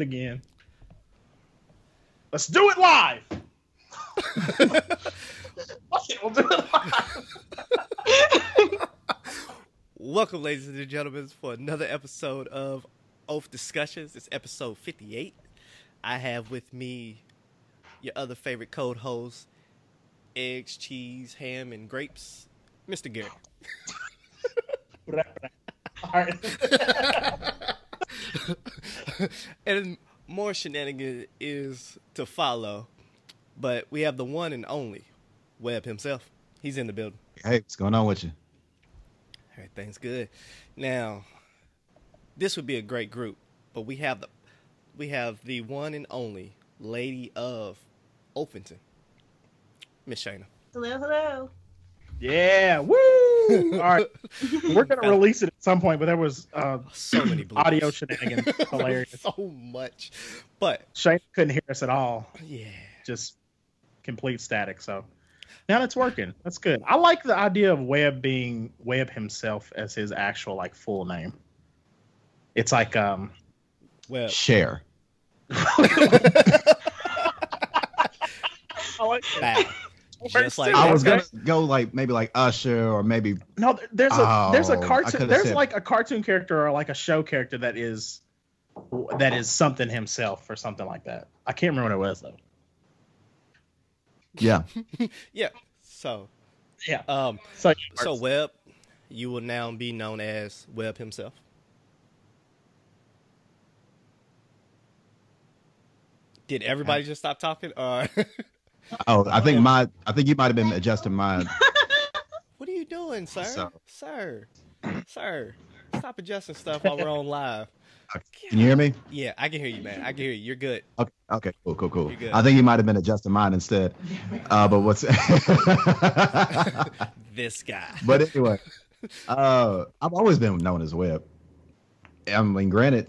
it again. Let's do it live. Fuck it, we'll do it live. Welcome, ladies and gentlemen, for another episode of OAF Discussions. It's episode 58. I have with me your other favorite code host, eggs, cheese, ham, and grapes, Mr. Gary. All right. and more shenanigans is to follow, but we have the one and only Webb himself. He's in the building. Hey, what's going on with you? Everything's good. Now, this would be a great group, but we have the we have the one and only lady of Openton, Miss Shayna. Hello, hello. Yeah. Woo. All right. We're gonna release it at some point, but there was uh, So many bloopers. audio shenanigans. Hilarious. so much, but Shane couldn't hear us at all. yeah, Just complete static. So now it's working. That's good. I like the idea of Webb being Webb himself as his actual like full name. It's like um well, Cher. I like bad. Just like I was gonna go like maybe like Usher or maybe No, there's a there's a Oh, cartoon. There's said- like a cartoon character or like a show character that is that is something himself or something like that. I can't remember what it was though. yeah. yeah. So, Yeah. um, So, so Webb, you will now be known as Webb himself. Did everybody just stop talking, or Oh, I think my I think you might have been adjusting my what are you doing, sir? So- Sir, sir, stop adjusting stuff while we're on live. Can you hear me? Yeah, I can hear you, man. I can hear you. You're good. Okay, okay, cool, cool, cool. I think you might have been adjusting mine instead. Uh, but what's This guy. but anyway, uh, I've always been known as Webb. I mean, granted,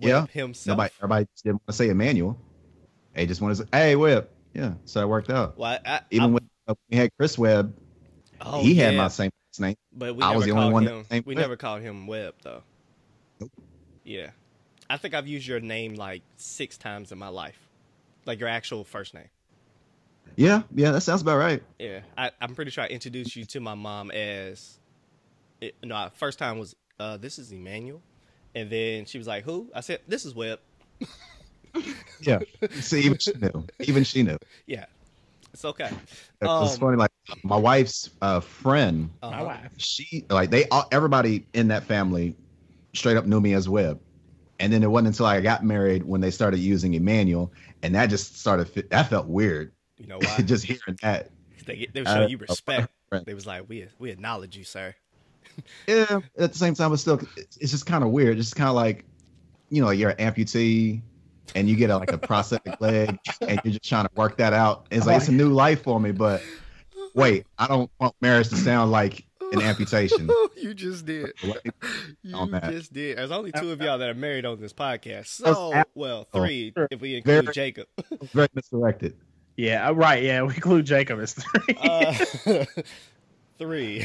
yeah, himself. nobody everybody didn't want to say Emmanuel. They just wanted to say, "Hey, Webb." Yeah, so it worked out. Well, I, Even I, when uh, we had Chris Webb, oh, he had my same last name. But we I was the only one him. We Webb. never called him Webb though. Nope. Yeah, I think I've used your name like six times in my life, like your actual first name. Yeah, yeah, that sounds about right. Yeah, I, I'm pretty sure I introduced you to my mom as, it, no, first time was uh, this is Emmanuel, and then she was like, "Who?" I said, "This is Webb." Yeah. See, even she knew. Even she knew. Yeah, it's okay. It's Um, funny. Like my wife's uh, friend, my Uh-huh. wife. she like they all, everybody in that family straight up knew me as Webb. And then it wasn't until I got married when they started using Emmanuel, and that just started. That felt weird. You know why? just hearing that. they they would show Uh, you respect. They was like, "We we acknowledge you, sir." Yeah. At the same time, it's still it's it's just kind of weird. It's kind of like, you know, you're an amputee, and you get a, like a prosthetic leg, and you're just trying to work that out. It's like it's a new life for me, but wait, I don't want marriage to sound like an amputation. you just did. You that. just did. There's only two of y'all that are married on this podcast. So, well, three if we include Very- Jacob. Very misdirected. Yeah, uh, right. Yeah, we include Jacob as three. Uh, three.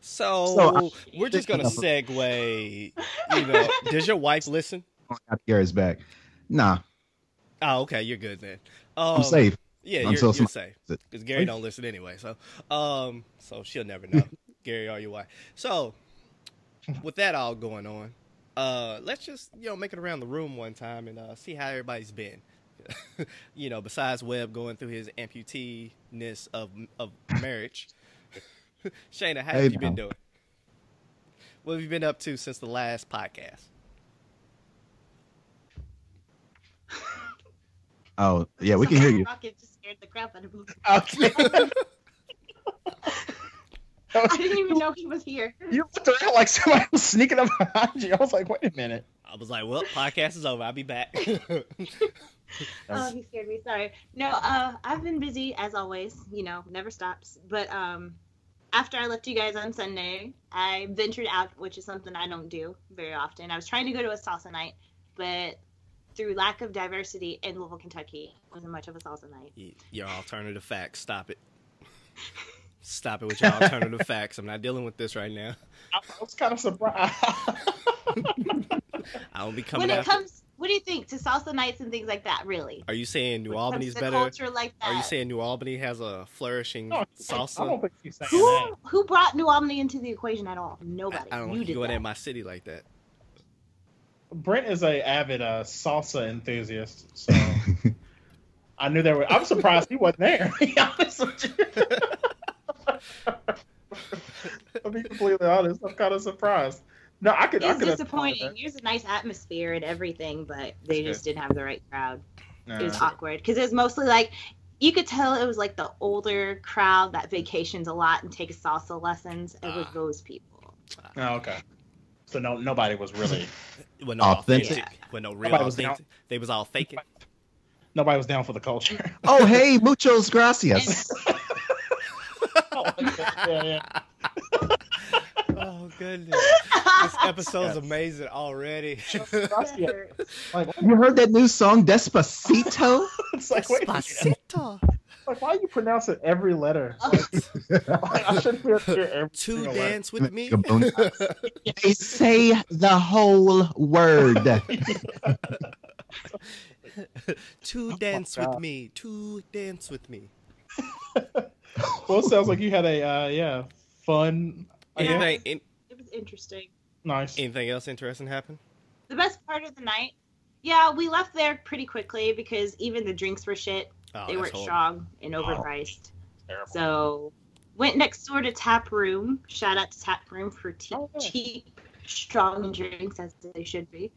so, So, I- we're just gonna segue. You know, does your wife listen? Got Gary's back. Nah, Oh, okay, you're good then. Um, I'm safe. Yeah, you're, Until you're safe because Gary don't listen anyway. So, um, so she'll never know. Gary, are you why? So, with that all going on, uh, let's just you know make it around the room one time and uh, see how everybody's been. you know, besides Webb going through his amputee ness of of marriage, Shayna, how Hey, have you been doing? What have you been up to since the last podcast? Oh, yeah, we can hear you. Rocket just scared the crap out of me. okay. I didn't even know he was here. you looked around like somebody was sneaking up behind you. I was like, wait a minute. I was like, well, podcast is over. I'll be back. Oh, he scared me. Sorry. No, uh, I've been busy as always. You know, never stops. But um, after I left you guys on Sunday, I ventured out, which is something I don't do very often. I was trying to go to a salsa night, but through lack of diversity in Louisville, Kentucky, it wasn't much of a salsa night. Y- Your alternative facts. Stop it. Stop it with your alternative facts. I'm not dealing with this right now. I was kind of surprised. I don't be coming when it after. comes, what do you think to salsa nights and things like that? Really? Are you saying New When it Albany's better? Culture like that. Are you saying New Albany has a flourishing No, I salsa? don't think she's saying who that. who brought New Albany into the equation at all? Nobody. I don't you want did going in my city like that. Brent is a avid uh, salsa enthusiast, so I knew there were. I'm surprised he wasn't there. To be honest with you. to be completely honest, I'm kind of surprised. No, I could. I It's could disappointing. There's a nice atmosphere and everything, but they That's just didn't have the right crowd. No. It was awkward because it was mostly like you could tell it was like the older crowd that vacations a lot and takes salsa lessons. It was Ah. those people. Oh, okay. So no, nobody was really. With no Authentic. authentic. With no real Nobody was down. They was all faking. Nobody was down for the culture. oh, hey, muchos gracias. oh, yeah, yeah. oh goodness. This episode's amazing already. Like, You heard that new song, Despacito? it's like, wait. Despacito. Like, why are you pronouncing every letter? Like, I should be able to hear every To single letter. dance with me. They say the whole word. to Oh dance God. with me. To dance with me. Well, it sounds like you had a uh, yeah fun. I in- It was interesting. Nice. anything else interesting happen? The best part of the night, yeah, we left there pretty quickly because even the drinks were shit. Oh, they weren't horrible. strong and overpriced. Terrible. So went next door to Tap Room. Shout out to Tap Room for te- Oh, yeah. cheap, strong drinks as they should be.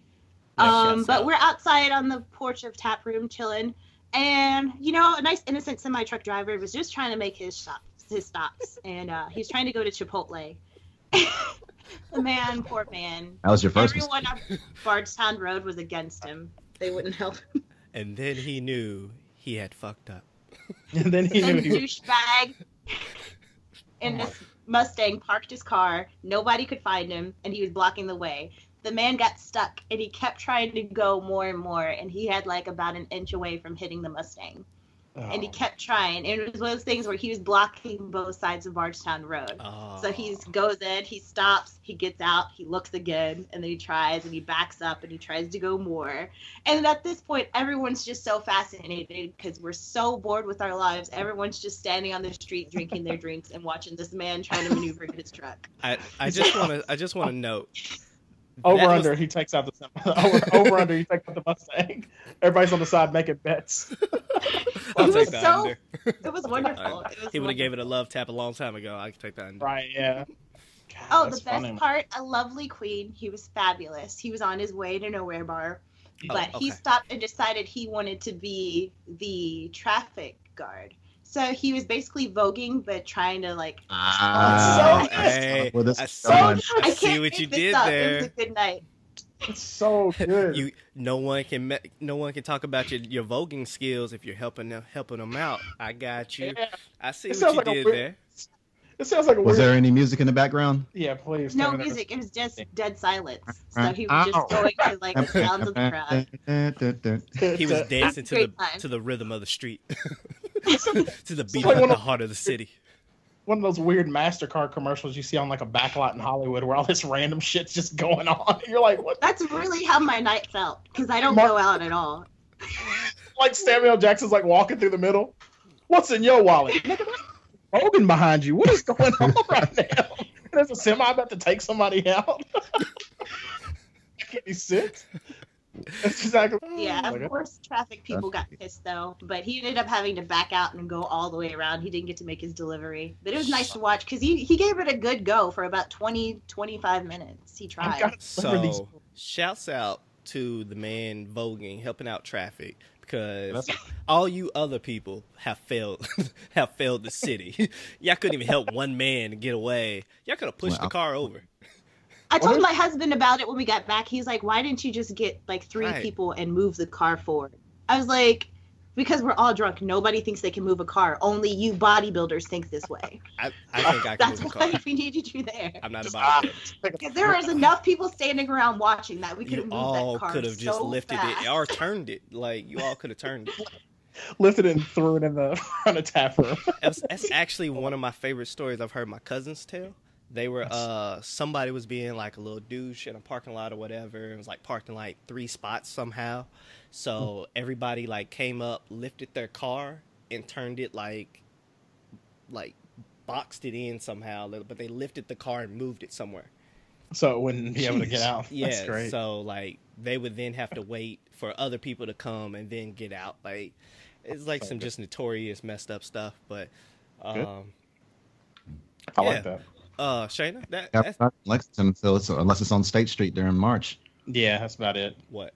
Yeah, Um, shouts but we're outside on the porch of Tap Room chilling, and you know, a nice innocent semi truck driver was just trying to make his stops, his stops, and uh, he's trying to go to Chipotle. the man, poor man. That was your first Everyone on Bardstown Road was against him. They wouldn't help him. And then he knew he had fucked up. and then he knew Some he was douchebag in this Mustang parked his car. Nobody could find him, and he was blocking the way. The man got stuck, and he kept trying to go more and more, and he had like about an inch away from hitting the Mustang. And he Oh. kept trying. And it was one of those things where he was blocking both sides of Bardstown Road. Oh. So he oh. goes in, he stops, he gets out, he looks again, and then he tries and he backs up and he tries to go more. And at this point, everyone's just so fascinated because we're so bored with our lives. Everyone's just standing on the street drinking their drinks and watching this man trying to maneuver his truck. I, I just want to I just want to note over that was- under. He takes out the over, over under. He takes out the Mustang. Everybody's on the side making bets. I'll It take was the so- under. It was wonderful. It was He would have gave it a love tap a long time ago. I could take that under. Right? Yeah. God, Oh, the best funny. part, a lovely queen. He was fabulous. He was on his way to nowhere bar, Oh, but he stopped and decided he wanted to be the traffic guard. So he was basically voguing, but trying to like. Ah, so- hey, I is see. I I see what you did up. It was there. a good night. It's so good. You, no one can, me- no one can talk about your, your voguing skills if you're helping them, helping them out. I got you. Yeah. I see It what sounds you like a did weird- there. It sounds like a Was weird. there any music in the background? Yeah, please. No there was- music. It was just dead silence. So he was just oh. going to like the sounds of the crowd. He was dancing to the time. to the rhythm of the street, to the beat of one the heart of the city. One of those weird Mastercard commercials you see on like a backlot in Hollywood where all this random shit's just going on. You're like, what? That's really how my night felt because I don't Mark- go out at all. Like Samuel Jackson's like walking through the middle. What's in your wallet? Hogan behind you. What is going on right now? There's a semi about to take somebody out. Can you sit? That's exactly. Yeah, Like, of course, traffic people got pissed though, but he ended up having to back out and go all the way around. He didn't get to make his delivery, but it was nice to watch because he, he gave it a good go for about 20, 25 minutes. He tried. to deliver So, shouts out to the man voguing, helping out traffic, because all you other people have failed, have failed the city. Y'all couldn't even help one man get away. Y'all could have pushed the car over. I Well, told my husband about it when we got back. He's like, "Why didn't you just get like three Right. people and move the car forward?" I was like, "Because we're all drunk. Nobody thinks they can move a car. Only you bodybuilders think this way. I, I think I can That's move a why car. we needed you there." I'm not Just, about ah, it. take a- There was enough people standing around watching that we could You have moved all that car could have just lifted fast. it or turned it. Like you all could have turned it. lifted it and threw it in the front of tap room. That's, that's actually one of my favorite stories I've heard my cousins tell. They were uh somebody was being like a little douche in a parking lot or whatever. It was like parked in like three spots somehow. So everybody like came up, lifted their car, and turned it like like boxed it in somehow. But they lifted the car and moved it somewhere. So it wouldn't be able to get out. That's Yeah. great. So like they would then have to wait for other people to come and then get out. Like it's like some just notorious messed up stuff. But um I yeah. like that. Uh Shayna, that Yeah, that's not in Lexington until it's unless it's on State Street during March. Yeah, that's about it. what?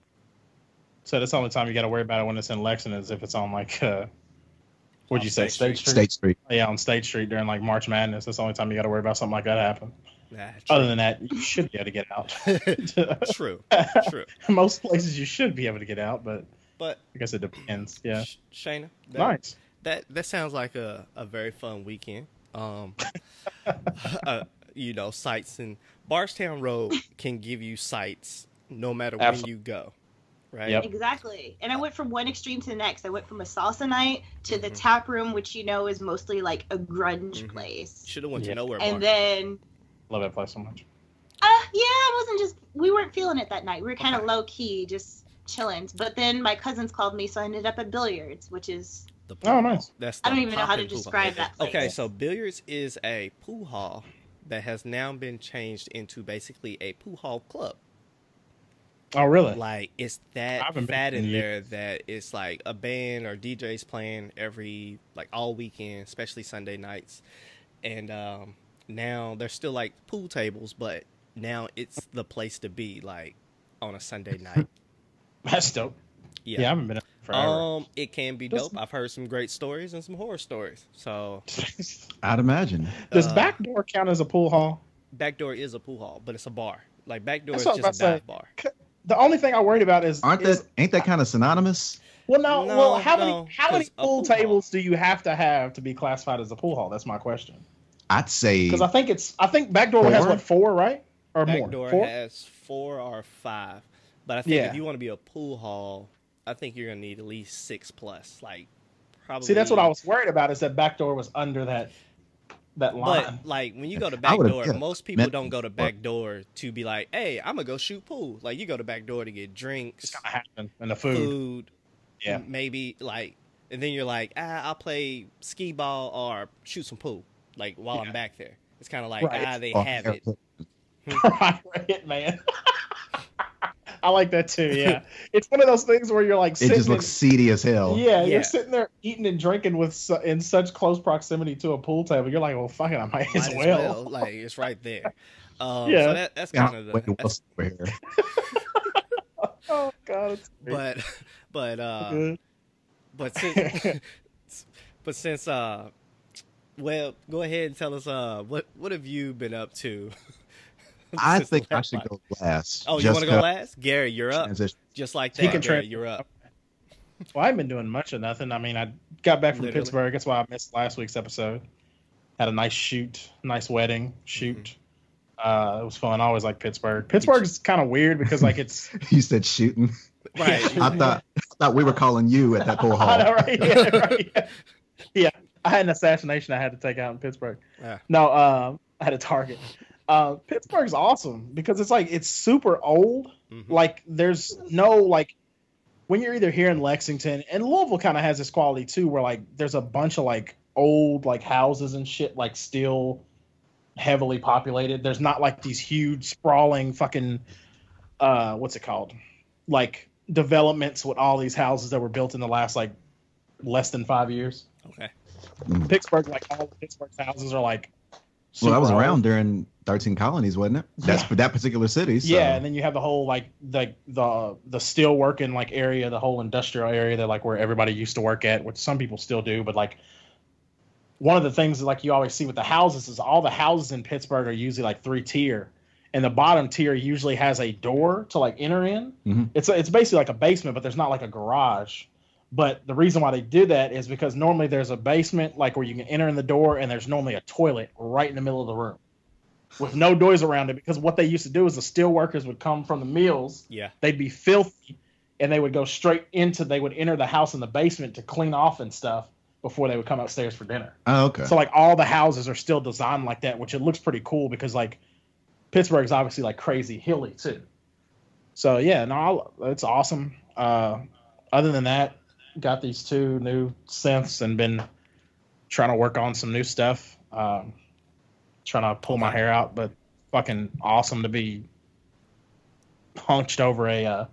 So that's the only time you got to worry about it when it's in Lexington is if it's on like uh, what'd On you say, State State Street. Street? State Street. Yeah, on State Street during like March Madness. That's the only time you got to worry about something like that happen. Nah, Other than that, you should be able to get out. true. True. Most places you should be able to get out, but But I guess it depends. Yeah. Sh- Shayna, that, Nice. that that sounds like a, a very fun weekend. Um, uh, you know, sights and Bardstown Road can give you sights no matter when you go, right? Yep. Exactly. And I went from one extreme to the next. I went from a salsa night to the Mhm. tap room, which you know is mostly like a grunge Mhm. place. Should have went Yeah. to nowhere. And Bar. then, Love that place so much. uh, yeah, I wasn't just, we weren't feeling it that night. We were kind of Okay. low key, just chilling. But then my cousins called me, so I ended up at billiards, which is, The Oh, nice. That's I don't even know how to poppin' pool hall. describe that place. Okay, so billiards is a pool hall that has now been changed into basically a pool hall club. Oh, really? Like it's I that haven't been fat in in there that it's like a band or DJs playing every like all weekend, especially Sunday nights. And um, now there's still like pool tables, but now it's the place to be like on a Sunday night. That's dope. Yeah, I haven't been in forever. Um, it can be Does- dope. I've heard some great stories and some horror stories. So I'd imagine. Does uh, backdoor count as a pool hall? Back door is a pool hall, but it's a bar. Like backdoor That's is what I was just a about dive bar. The only thing I worried about is Aren't is- that ain't that kind of synonymous? well no, No, well how no, many how many 'cause a pool pool hall- tables do you have to have to be classified as a pool hall? That's my question. I'd say Because I think it's I think backdoor has Four? what four right or Backdoor more four. has four or five, but I think Yeah. if you want to be a pool hall, I think you're gonna need at least six plus. Like probably. See, that's what I was worried about is that backdoor was under that that line. But like when you go to I would've backdoor, most people don't go to before. backdoor to be like, "Hey, I'm gonna go shoot pool." Like you go to backdoor to get drinks, It's kind of happened in the food. food, Yeah. maybe like, and then you're like, "Ah, I'll play skee ball or shoot some pool." Like while I'm back there, it's kind of like, Right. ah, they Oh, have it. right, right, man. I like that too. Yeah, it's one of those things where you're like it just looks seedy as hell. Yeah, Yeah. you're sitting there eating and drinking with su- in such close proximity to a pool table. You're like, well, fuck it, I might, Might as well. Like it's right there. Um, Yeah. So that, that's Yeah, kind of the. wait, that's- what's here? Oh god, it's but but uh but since but since uh well go ahead and tell us uh what what have you been up to I think I should pod- go last. oh you want to go last gary you're up transition. just like He that can gary trans- you're up Well, I haven't been doing much of nothing. I mean, I got back from Literally. Pittsburgh. That's why I missed last week's episode. Had a nice shoot, nice wedding shoot. Mm-hmm. Uh, it was fun. I always like Pittsburgh. Pittsburgh's kind of weird because like it's You said shooting. right I thought I thought we were calling you at that pool hall. I know, right? Yeah, right. Yeah. yeah, I had an assassination I had to take out in Pittsburgh. Yeah. No, um, I had a target. Uh, Pittsburgh's awesome because it's like it's super old. Mhm. Like there's no like when you're either here in Lexington and Louisville kind of has this quality too, where like there's a bunch of like old like houses and shit like still heavily populated. There's not like these huge sprawling fucking uh what's it called? Like developments with all these houses that were built in the last like less than five years. okay Pittsburgh, like all of Pittsburgh's houses are like. Well, I was old. around during 13 colonies, wasn't it? That's Yeah. for that particular city. So. Yeah, and then you have the whole like the the the steel working like area, the whole industrial area that like where everybody used to work at, which some people still do, but like one of the things that like you always see with the houses is all the houses in Pittsburgh are usually like three tier, and the bottom tier usually has a door to like enter in. Mhm. It's it's basically like a basement, but there's not like a garage. But the reason why they do that is because normally there's a basement like where you can enter in the door, and there's normally a toilet right in the middle of the room with no doors around it. Because what they used to do is the steel workers would come from the mills, yeah they'd be filthy, and they would go straight into they would enter the house in the basement to clean off and stuff, before they would come upstairs for dinner. Oh, okay. So like all the houses are still designed like that, which it looks pretty cool because like Pittsburgh's obviously like crazy hilly too. So yeah, no, I'll- it's awesome. Uh, other than that, got these two new synths and been trying to work on some new stuff. Um, trying to pull my hair out, but fucking awesome to be hunched over a uh,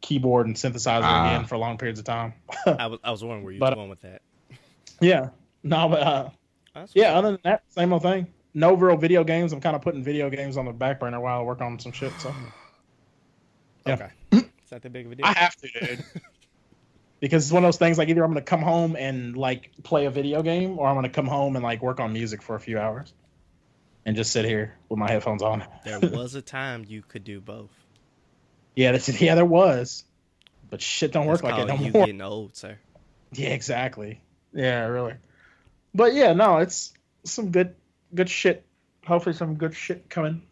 keyboard and synthesizer Ah. again for long periods of time. I was I was wondering where you were But- going with that. yeah, no, but uh, That's yeah. what's Other than that, same old thing. No real video games. I'm kind of putting video games on the back burner while I work on some shit. So yeah. okay. It's not that big of a deal. I have to, dude. because it's one of those things like either I'm gonna come home and like play a video game, or I'm gonna come home and like work on music for a few hours, and just sit here with my headphones on. there was a time you could do both. Yeah, that's, yeah, there was, but shit don't work That's like it no you more. getting old, sir. Yeah, exactly. Yeah, really. But yeah, no, it's some good, good shit. Hopefully, some good shit coming.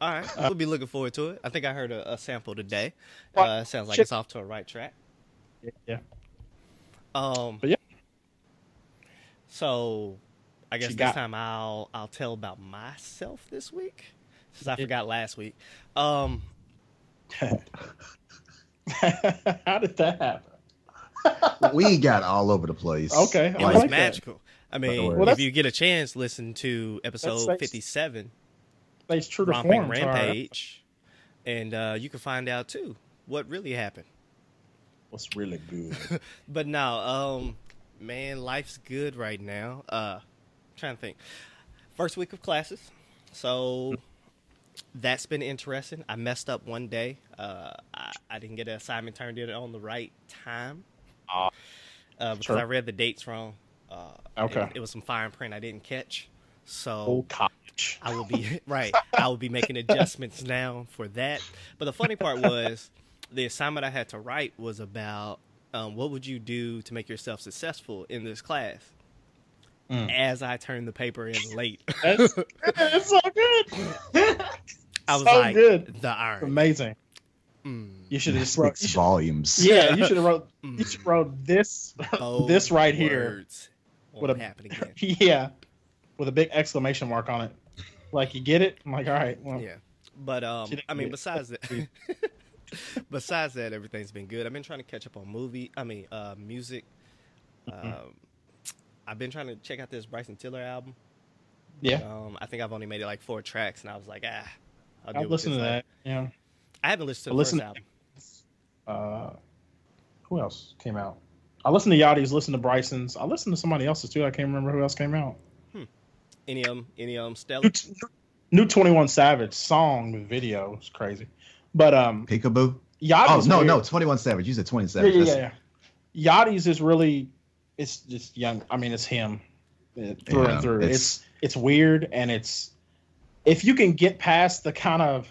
All right, we'll be looking forward to it. I think I heard a, a sample today. Uh, sounds like Shit. it's off to a right track. Yeah. Um, But yeah. So, I guess you this got? time I'll I'll tell about myself this week, since I forgot last week. Um, How did that happen? we got all over the place. Okay, it I was like that. magical. I mean, Well, if you get a chance, listen to episode That's- fifty-seven, Stays true to Romping form. to our- Rampage, and uh, you can find out too what really happened. What's really good? But now, um, man, life's good right now. Uh, trying to think. First week of classes, so that's been interesting. I messed up one day. Uh, I, I didn't get an assignment turned in on the right time. Ah. uh, because Sure. I read the dates wrong. Uh, Okay. it, it was some fine print I didn't catch. So Old. I will be right. I will be making adjustments now for that. But the funny part was the assignment I had to write was about um, what would you do to make yourself successful in this class. Mm. As I turned the paper in late, That's, it's so good. I was so like, good. "The iron." Amazing. Mm, You should have just wrote. you should- volumes. yeah, you should have wrote. You mm. should wrote this. Bold this right here. words Would won't happen again. yeah, with a big exclamation mark on it. Like you get it. I'm like, all right. Well, Yeah, but um, I mean, get it. besides that, besides that, everything's been good. I've been trying to catch up on movie. I mean, uh, music. Mm-hmm. Um, I've been trying to check out this Bryson Tiller album. yeah. Um, I think I've only made it like four tracks, and I was like, ah, I'll with listened to later. that. Yeah. I haven't listened to the Listen- first album. Uh, who else came out? I listened to Yachty's. Listened to Bryson's. I listened to somebody else's too. I can't remember who else came out. Hmm. Any of them? Any of them? Stellar. New, new Twenty One Savage song video is crazy. But um, Peekaboo. Oh Yachty's no, weird. no, Twenty One Savage. You said Twenty Yeah, Savage. yeah, That's- yeah, yeah. Yachty's is really, it's just young. I mean, it's him through Yeah, and through. it's- It's it's weird and it's if you can get past the kind of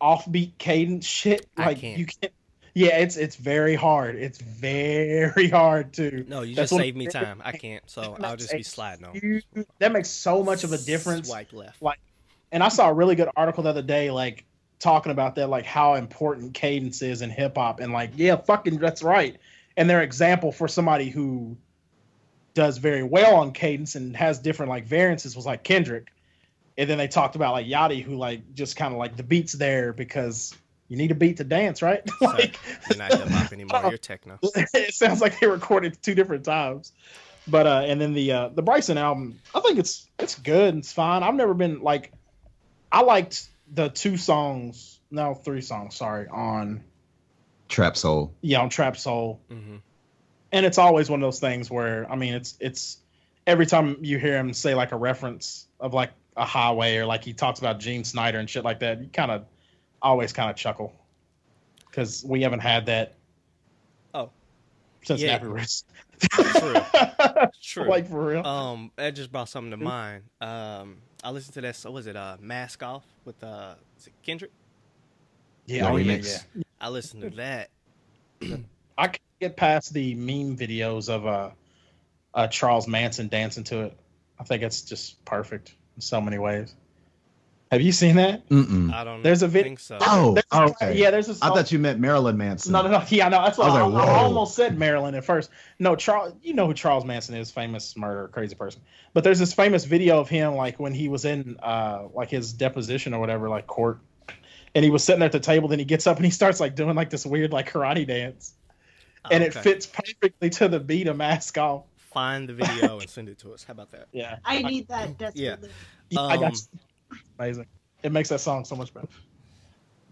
offbeat cadence shit, I like can't. you can't. Yeah, it's it's very hard. It's very hard to. No, you just one- saved me time. I can't, so I'll just be sliding on. That makes so much of a difference. Swipe left. Like, And I saw a really good article the other day, like talking about that, like how important cadence is in hip hop, and like, yeah, fucking, that's right. And their example for somebody who does very well on cadence and has different like variances was like Kendrick. And then they talked about like Yachty, who like just kind of like the beats there because you need a beat to dance, right? like, You're not hip hop anymore. You're techno. it sounds like they recorded two different times. But uh and then the uh the Bryson album, I think it's it's good, it's fine. I've never been like I liked the two songs, no, three songs, sorry, on Trap Soul. yeah, on Trap Soul. hmm And it's always one of those things where I mean it's it's every time you hear him say like a reference of like a highway or like he talks about Gene Snyder and shit like that, you kind of always kind of chuckle. Cause we haven't had that Oh. since Yeah. Nappy Roots. True. True. like for real. Um, that just brought something to mind. Um, I listened to that. So was it uh, Mask Off with uh, is it Kendrick? Yeah, No oh, yeah, yeah. I listened to that. I can get past the meme videos of uh, uh, Charles Manson dancing to it. I think it's just perfect in so many ways. Have you seen that? Mm-mm. I don't There's a video. think so. Oh, There's a- okay. Yeah, there's a I thought you meant Marilyn Manson. No, no, no. Yeah, no. That's what I I, like, I almost said Maryland at first. No, Charles. You know who Charles Manson is? Famous murderer, crazy person. But there's this famous video of him, like when he was in, uh, like his deposition or whatever, like court, and he was sitting there at the table. Then he gets up and he starts like doing like this weird like karate dance, and it fits perfectly to the beat of Mask Off. Find the video and send it to us. How about that? Yeah, I need that desperately. Yeah, I got Um, amazing. It makes that song so much better.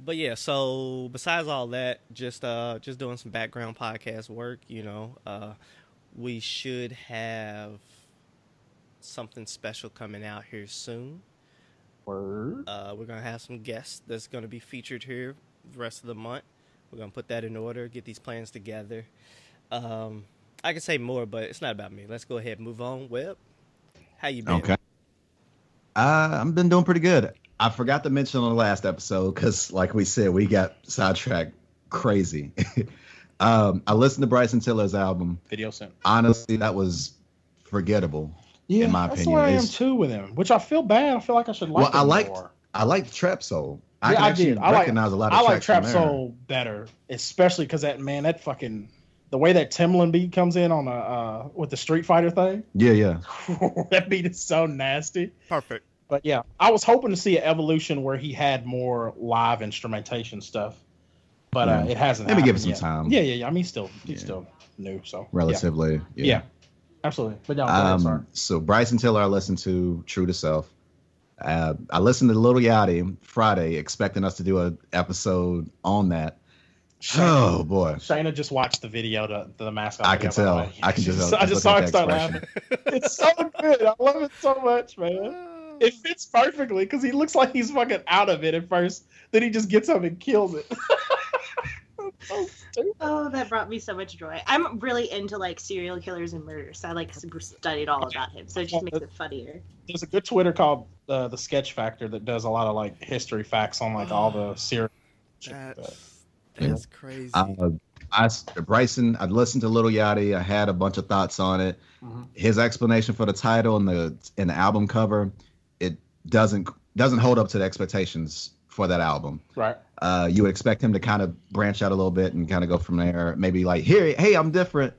But yeah, so besides all that, just uh just doing some background podcast work, you know. Uh we should have something special coming out here soon. Word. Uh we're gonna have some guests that's gonna be featured here the rest of the month. We're gonna put that in order, get these plans together. Um I can say more, but it's not about me. Let's go ahead and move on. Web, how you been? Okay. Uh, I've been doing pretty good. I forgot to mention on the last episode because, like we said, we got sidetracked crazy. um, I listened to Bryson Tiller's album. Video sent. Honestly, that was forgettable. Yeah, in my that's opinion. where I am It's- too with him. Which I feel bad. I feel like I should like. Well, I him liked- more. I liked Trap Soul. I Yeah, can I actually did. I like- recognize a lot of I like Trap from. Soul better, especially because that man, that fucking the way that Timlin beat comes in on a uh, with the Street Fighter thing, Yeah, yeah. that beat is so nasty. Perfect. But yeah, I was hoping to see an evolution where he had more live instrumentation stuff, but uh, it hasn't. Let me give it some yet. time. Yeah, yeah, yeah. I mean, he's still he's Yeah. still new, so. Relatively. Yeah, Yeah. absolutely. But no, go ahead, sorry. Um, so Bryson Tiller, I listened to True to Self. Uh, I listened to Lil Yachty Friday, expecting us to do an episode on that. Shayna, Oh boy, Shayna just watched the video to, to the Mask Off. I can by the tell. I can just. I just look saw at her the start laughing. It's so good. I love it so much, man. It fits perfectly because he looks like he's fucking out of it at first. Then he just gets up and kills it. so. Oh, that brought me so much joy. I'm really into like serial killers and murders. So I like super studied all about him, so it just makes it funnier. There's a good Twitter called uh, the Sketch Factor that does a lot of like history facts on like all the serial. shit like that. That's that's crazy. Uh, I Bryson, I listened to Lil Yachty. I had a bunch of thoughts on it. Mhm. His explanation for the title and the and the album cover, it doesn't doesn't hold up to the expectations for that album. Right. Uh, you would expect him to kind of branch out a little bit and kind of go from there. Maybe like, here, hey, I'm different,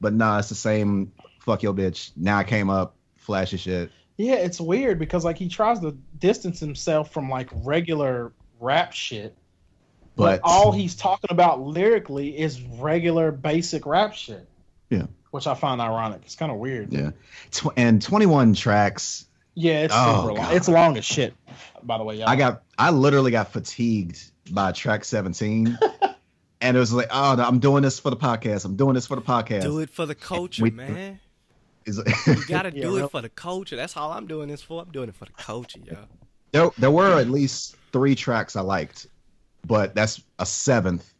but nah, it's the same. Fuck your bitch. Now I came up, flashy shit. Yeah, it's weird because like he tries to distance himself from like regular rap shit, but, But all he's talking about lyrically is regular basic rap shit. Yeah. Which I find ironic. It's kind of weird. yeah, Tw- and 21 tracks. Yeah, it's Oh, super long. It's long as shit. By the way, y'all. I got, I literally got fatigued by track 17. And it was like, oh, no, I'm doing this for the podcast. I'm doing this for the podcast. do it for the culture, We- man. It's- You gotta do real- it for the culture. That's all I'm doing this for. I'm doing it for the culture, yo. there, there were at least three tracks I liked, but that's a seventh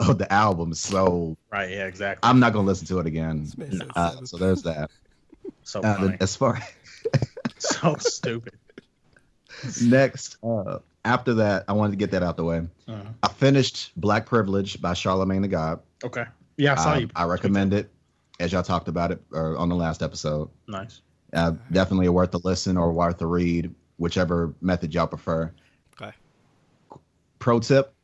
of the album. So right. Yeah, exactly. I'm not gonna listen to it again. This man said Uh, so there's that. so Uh, funny. as far so stupid. next, uh, after that, I wanted to get that out the way. Uh, I finished Black Privilege by Charlemagne Tha God. okay. Yeah, I saw Uh, you. I recommend it, as y'all talked about it or on the last episode. Nice. Uh, definitely worth a listen or worth a read, whichever method y'all prefer. Okay. Pro tip: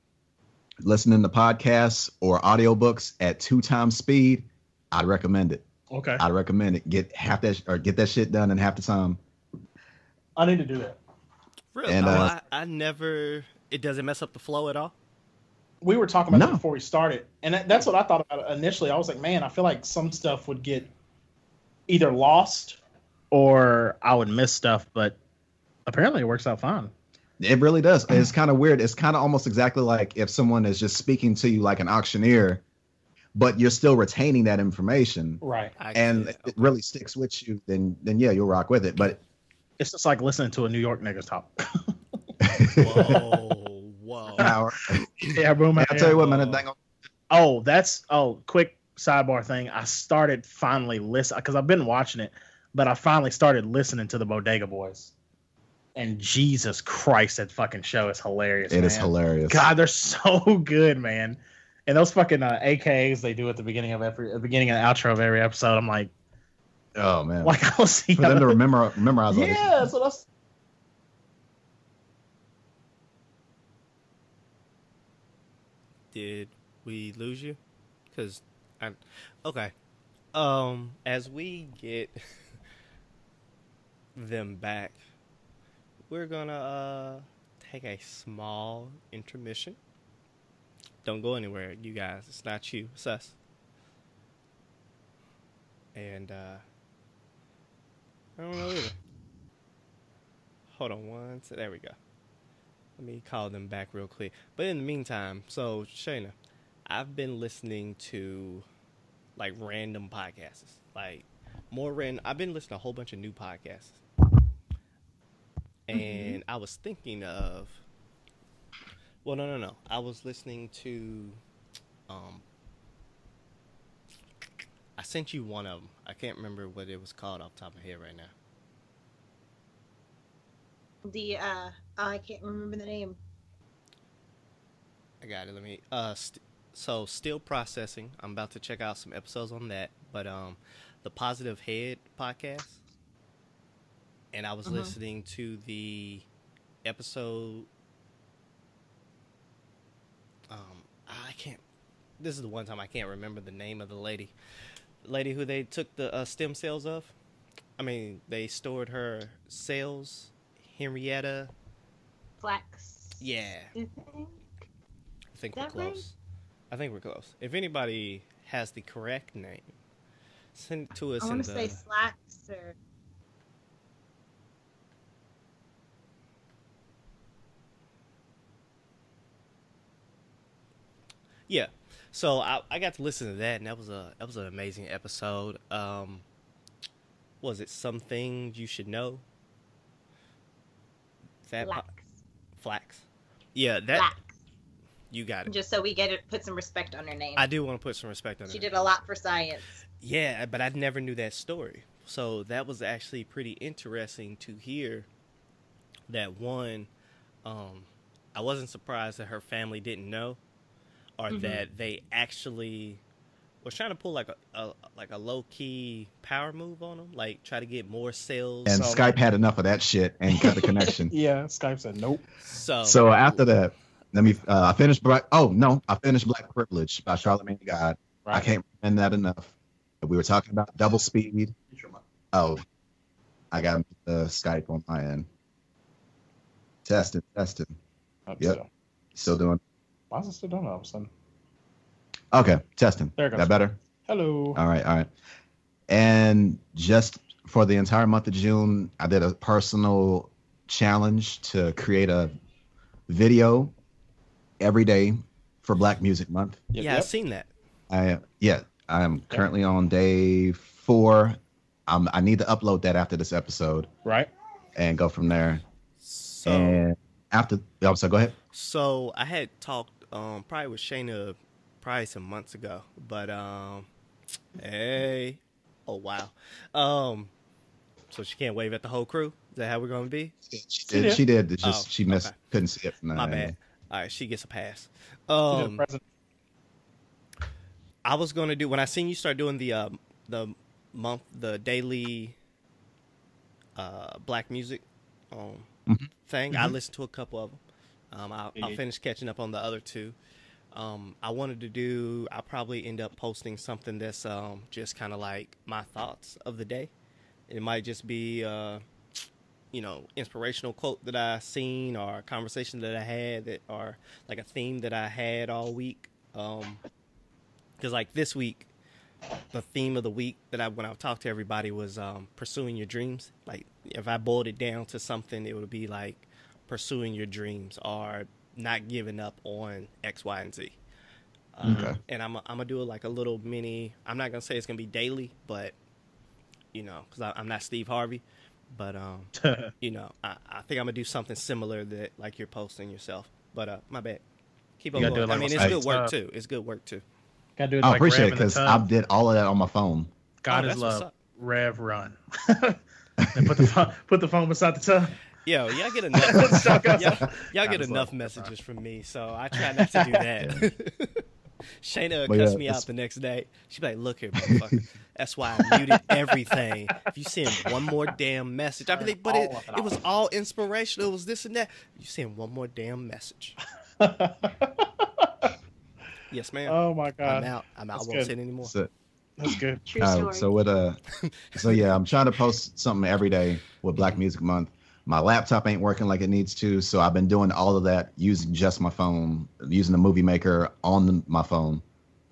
listening to podcasts or audiobooks at two times speed. I'd recommend it. Okay. I'd recommend it. Get half that sh- or get that shit done in half the time. I need to do that. Really? And, oh, uh, I, I never. It doesn't mess up the flow at all. we were talking about No. that before we started, and that, that's what I thought about initially. I was like, man, I feel like some stuff would get either lost or I would miss stuff, but apparently it works out fine. It really does. It's mm. kind of weird. It's kind of almost exactly like if someone is just speaking to you like an auctioneer, but you're still retaining that information, Right. I and get it really sticks with you. Then, then yeah, you'll rock with it. But It's just like listening to a New York nigga talk. Whoa, whoa. Hour. yeah, boom. I'll tell you what, man. That uh, thing, Oh, that's oh, quick sidebar thing. I started finally listen because I've been watching it, but I finally started listening to the Bodega Boys and Jesus Christ, that fucking show is hilarious. It man. is hilarious. God, they're so good, man. And those fucking uh, AKs they do at the beginning of every, beginning of outro of every episode, I'm like, oh man, like I was for them to remember memorize. Yeah, all so that's. Did we lose you? Because I, okay. Um, as we get them back we're gonna uh take a small intermission. Don't go anywhere, you guys. It's not you, it's us. And uh I don't know either. Hold on one. So there we go. Let me call them back real quick. But in the meantime, so Shayna, I've been listening to like random podcasts, like more random. I've been listening to a whole bunch of new podcasts, and I was thinking of. Well, no, no, no. I was listening to. Um, I sent you one of them. I can't remember what it was called off the top of my head right now. The uh, oh, I can't remember the name. I got it. Let me. Uh, st- so still processing. I'm about to check out some episodes on that. But um, the Positive Head podcast, and I was Mhm. listening to the episode. Um, I can't. This is the one time I can't remember the name of the lady, lady who they took the uh, stem cells of. I mean, they stored her cells. Henrietta. Flax. Yeah, I think. I think we're Is that right? close. I think we're close. If anybody has the correct name, send it to us I want to say slacks or Yeah. So I, I got to listen to that, and that was a that was an amazing episode. Um, was it some things you should know? That flax. flax. Yeah, that Flax. you got it. Just so we get it, put some respect on her name. I do want to put some respect on she did a lot for science. Yeah, but I never knew that story. So that was actually pretty interesting to hear that one um I wasn't surprised that her family didn't know or Mhm. that they actually was trying to pull like a, a like a low key power move on them, like try to get more sales. And So- Skype had enough of that shit and cut the connection. Yeah, Skype said nope. so So after that, let me. Uh, I finished Black. Oh no, I finished Black Privilege by Charlemagne Tha God. I can't recommend that enough. We were talking about double speed. Oh, I got the Skype on my end. Testing, testing. Yep. so- Still doing. Why is it still doing it all of a sudden? Okay, testing. There it goes. That better? Hello. All right, all right. And just for the entire month of June, I did a personal challenge to create a video every day for Black Music Month. Yep, yeah, I've seen that. I yeah, I am currently on day four. Um, I need to upload that after this episode Right. and go from there. So and after, oh, so go ahead. So I had talked um probably with Shayna probably some months ago, but um hey oh wow. Um so she can't wave at the whole crew? Is that how we're gonna be? She did. did. She did. It's just Oh, she missed. okay. Couldn't see it from My bad. Alright, she gets a pass. Um I was gonna do when I seen you start doing the um the month the daily uh black music um Mhm. thing. I Mhm. listened to a couple of them. Um, I'll, I'll finish catching up on the other two. Um, I wanted to do. I'll probably end up posting something that's um just kind of like my thoughts of the day. It might just be uh, you know, inspirational quote that I seen or a conversation that I had that or like a theme that I had all week. Um, because like this week, the theme of the week that I when I talked to everybody was um, pursuing your dreams. Like if I boiled it down to something, it would be like pursuing your dreams or not giving up on X, Y, and Z. Uh, Okay. And I'm I'm gonna do it like a little mini. I'm not gonna say it's gonna be daily, but you know, because I'm not Steve Harvey, but um, you know, I, I think I'm gonna do something similar that like you're posting yourself. But uh, my bad. Keep on going. do it I mean, it's good work too. It's good work too. Gotta do it I like appreciate it because I did all of that on my phone. God Oh, is love. Rev run. and put the phone, put the phone beside the tub. Yo, y'all get enough. Chuck us. y'all, y'all get enough love. messages from me, so I try not to do that. Shayna But cuss yeah, me it's- out the next day. She'd be like, "Look here, motherfucker. That's why I muted everything. If you send one more damn message, I'd be like, but it, it it was all inspirational. It was this and that. You send one more damn message. Yes, ma'am. Oh my god, I'm out. I'm out. I won't good. sit anymore. So, that's good. True uh, story. so with uh, so yeah, I'm trying to post something every day with Black Music Month. My laptop ain't working like it needs to, so I've been doing all of that using just my phone, using the Movie Maker on the, my phone.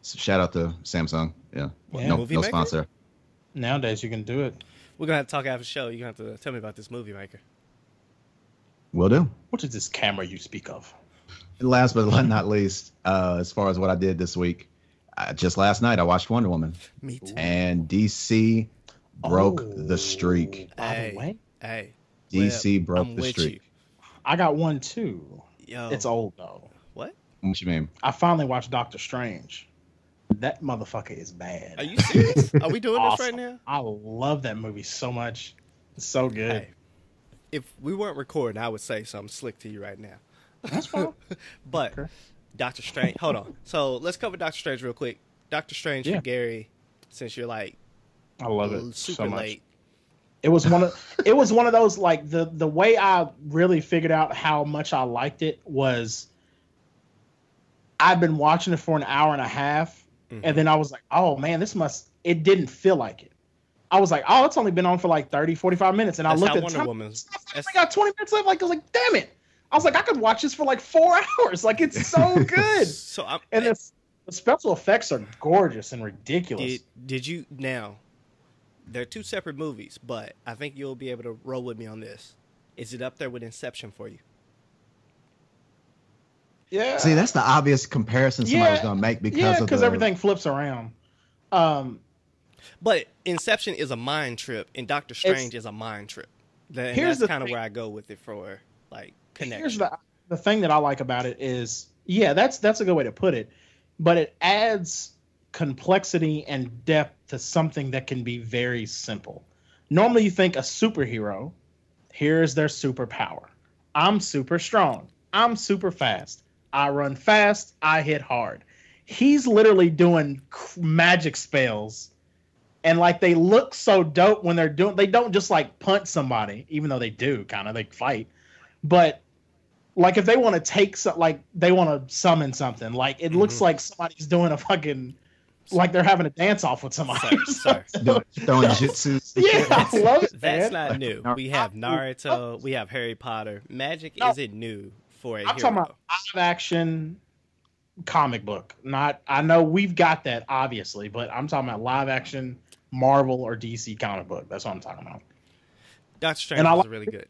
So shout out to Samsung. Yeah, Yeah. no, Movie no sponsor. Nowadays, you can do it. We're gonna have to talk after the show. You're gonna have to tell me about this movie maker. Will do. What is this camera you speak of? And last but not least, uh, as far as what I did this week, uh, just last night I watched Wonder Woman, Me too. and DC broke Oh, the streak. By Hey. the way, Hey, DC Web, broke I'm the with streak. I got one too. you. Yo, It's old though. what? What you mean? I finally watched Doctor Strange. That motherfucker is bad. Are you serious? Are we doing this right now? I love that movie so much. It's so good. Hey, if we weren't recording, I would say something slick to you right now. That's fine. But Okay. Doctor Strange, hold on. So let's cover Doctor Strange real quick. Doctor Strange Yeah. for Gary, since you're like I love it super so much. late. It was one of it was one of those like the the way I really figured out how much I liked it was I'd been watching it for an hour and a half Mhm. and then I was like, "Oh man, this must it didn't feel like it." I was like, "Oh, it's only been on for like 30 45 minutes." And I That's looked at Wonder time, Woman's. I got 20 minutes left like I was like, "Damn it." I was like, "I could watch this for like 4 hours. Like it's so good." so I'm, and the, the special effects are gorgeous and ridiculous. did did you now? They're two separate movies, but I think you'll be able to roll with me on this. Is it up there with Inception for you? yeah. See, that's the obvious comparison somebody's Yeah. gonna make because yeah, of because the, everything flips around. Um, But Inception is a mind trip, and Doctor Strange is a mind trip. And Here's that's kind of where I go with it for like connection. here's the the thing that I like about it is, yeah, that's that's a good way to put it, but it adds complexity and depth to something that can be very simple. Normally, you think a superhero, here's their superpower. I'm super strong. I'm super fast. I run fast. I hit hard. He's literally doing magic spells, and like they look so dope when they're doing. They don't just like punch somebody, even though they do kind of. They fight, but like if they want to take some, like they want to summon something, like it looks Mhm. like somebody's doing a fucking, like they're having a dance off with somebody. Sorry, sorry. throwing jutsus. yeah. I love it. That's man. not new. We have Naruto. We have Harry Potter. Magic No. isn't new for a I'm hero. talking about live action comic book. Not I know we've got that obviously, but I'm talking about live action Marvel or DC comic book. That's what I'm talking about. Doctor Strange and I was like- really good.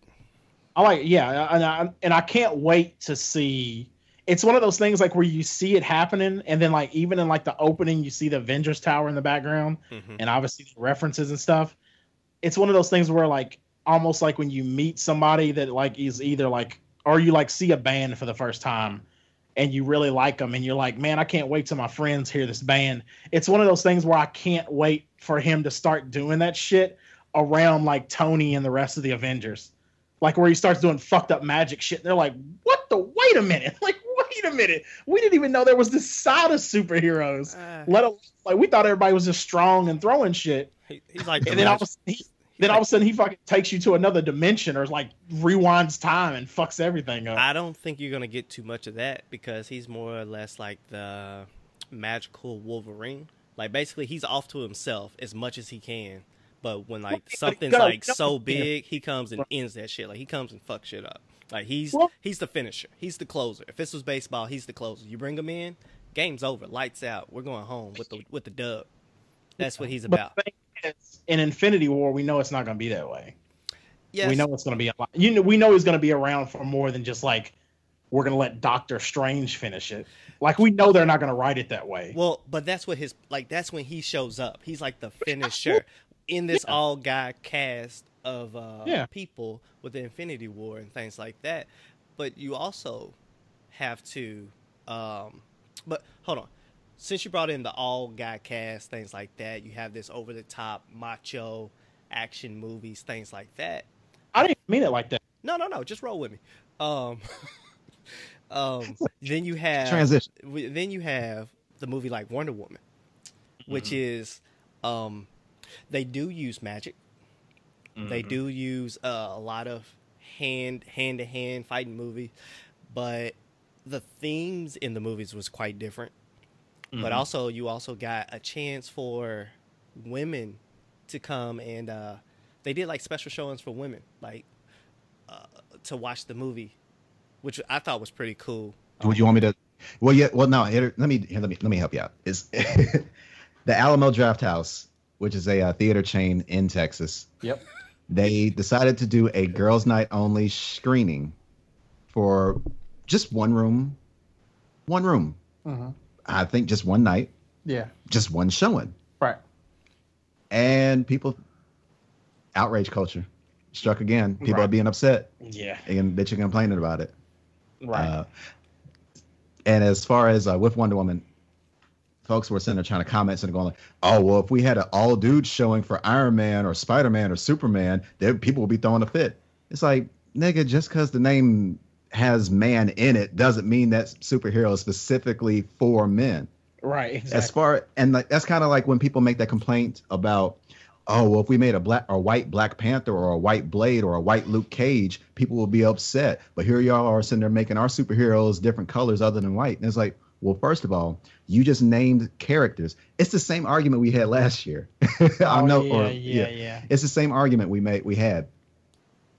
I like yeah, and I and I can't wait to see. It's one of those things like where you see it happening, and then like even in like the opening, you see the Avengers Tower in the background, Mhm. and obviously the references and stuff. It's one of those things where like almost like when you meet somebody that like is either like or you like see a band for the first time and you really like them and you're like man i can't wait till my friends hear this band it's one of those things where i can't wait for him to start doing that shit around like tony and the rest of the avengers like where he starts doing fucked up magic shit they're like what the wait a minute like wait a minute we didn't even know there was this side of superheroes Uh, let alone like we thought everybody was just strong and throwing shit he- he's like the and then all of, a sudden he, he's then all of a sudden he fucking takes you to another dimension or like rewinds time and fucks everything up. I don't think you're gonna get too much of that because he's more or less like the magical Wolverine. Like basically, he's off to himself as much as he can. But when like something's like so big, he comes and ends that shit. Like he comes and fucks shit up. Like he's Well- he's the finisher. He's the closer. If this was baseball, he's the closer. You bring him in, game's over, lights out. We're going home with the with the dub. That's what he's about. Is, in Infinity War, we know it's not going to be that way. Yes. We know it's going to be a lot. You know, we know he's going to be around for more than just like we're going to let Doctor Strange finish it. Like we know they're not going to write it that way. Well, but that's what his like. That's when he shows up. He's like the finisher in this Yeah. all guy cast of uh, Yeah. people with the Infinity War and things like that. But you also have to. Um, but hold on. Since you brought in the all guy cast, things like that, you have this over the top macho action movies, things like that. I didn't mean it like that. No, no, no. Just roll with me. Um, um, then you have Transition. then you have the movie like Wonder Woman, which is um, they do use magic. They do use uh, a lot of hand hand to hand fighting movies, but the themes in the movies was quite different. but also you also got a chance for women to come and uh, they did like special showings for women, like uh, to watch the movie, which I thought was pretty cool. Would you want me to? Well, yeah. Well, no. Here, let me here, let me let me help you out. Is the Alamo Drafthouse, which is a uh, theater chain in Texas. Yep. They decided to do a girls' night only screening for just one room, one room. Mhm. I think just one night, Yeah. just one showing, Right. and people outrage culture struck again. People Right. are being upset Yeah. and that you're complaining about it. Right. Uh, and as far as uh, with Wonder Woman, folks were sitting there trying to comment and going like, "Oh, well, if we had an all dudes showing for Iron Man or Spider Man or Superman, then people would be throwing a fit." It's like, nigga, just because the name has man in it doesn't mean that superhero is specifically for men. right. Exactly. As far and like that's kind of like when people make that complaint about, oh, well, if we made a black or white Black Panther or a white Blade or a white Luke Cage, people will be upset. But here y'all are sitting there making our superheroes different colors other than white, and it's like, well, first of all, you just named characters. It's the same argument we had last year. I Oh, know, yeah, or yeah, yeah. it's the same argument we made we had.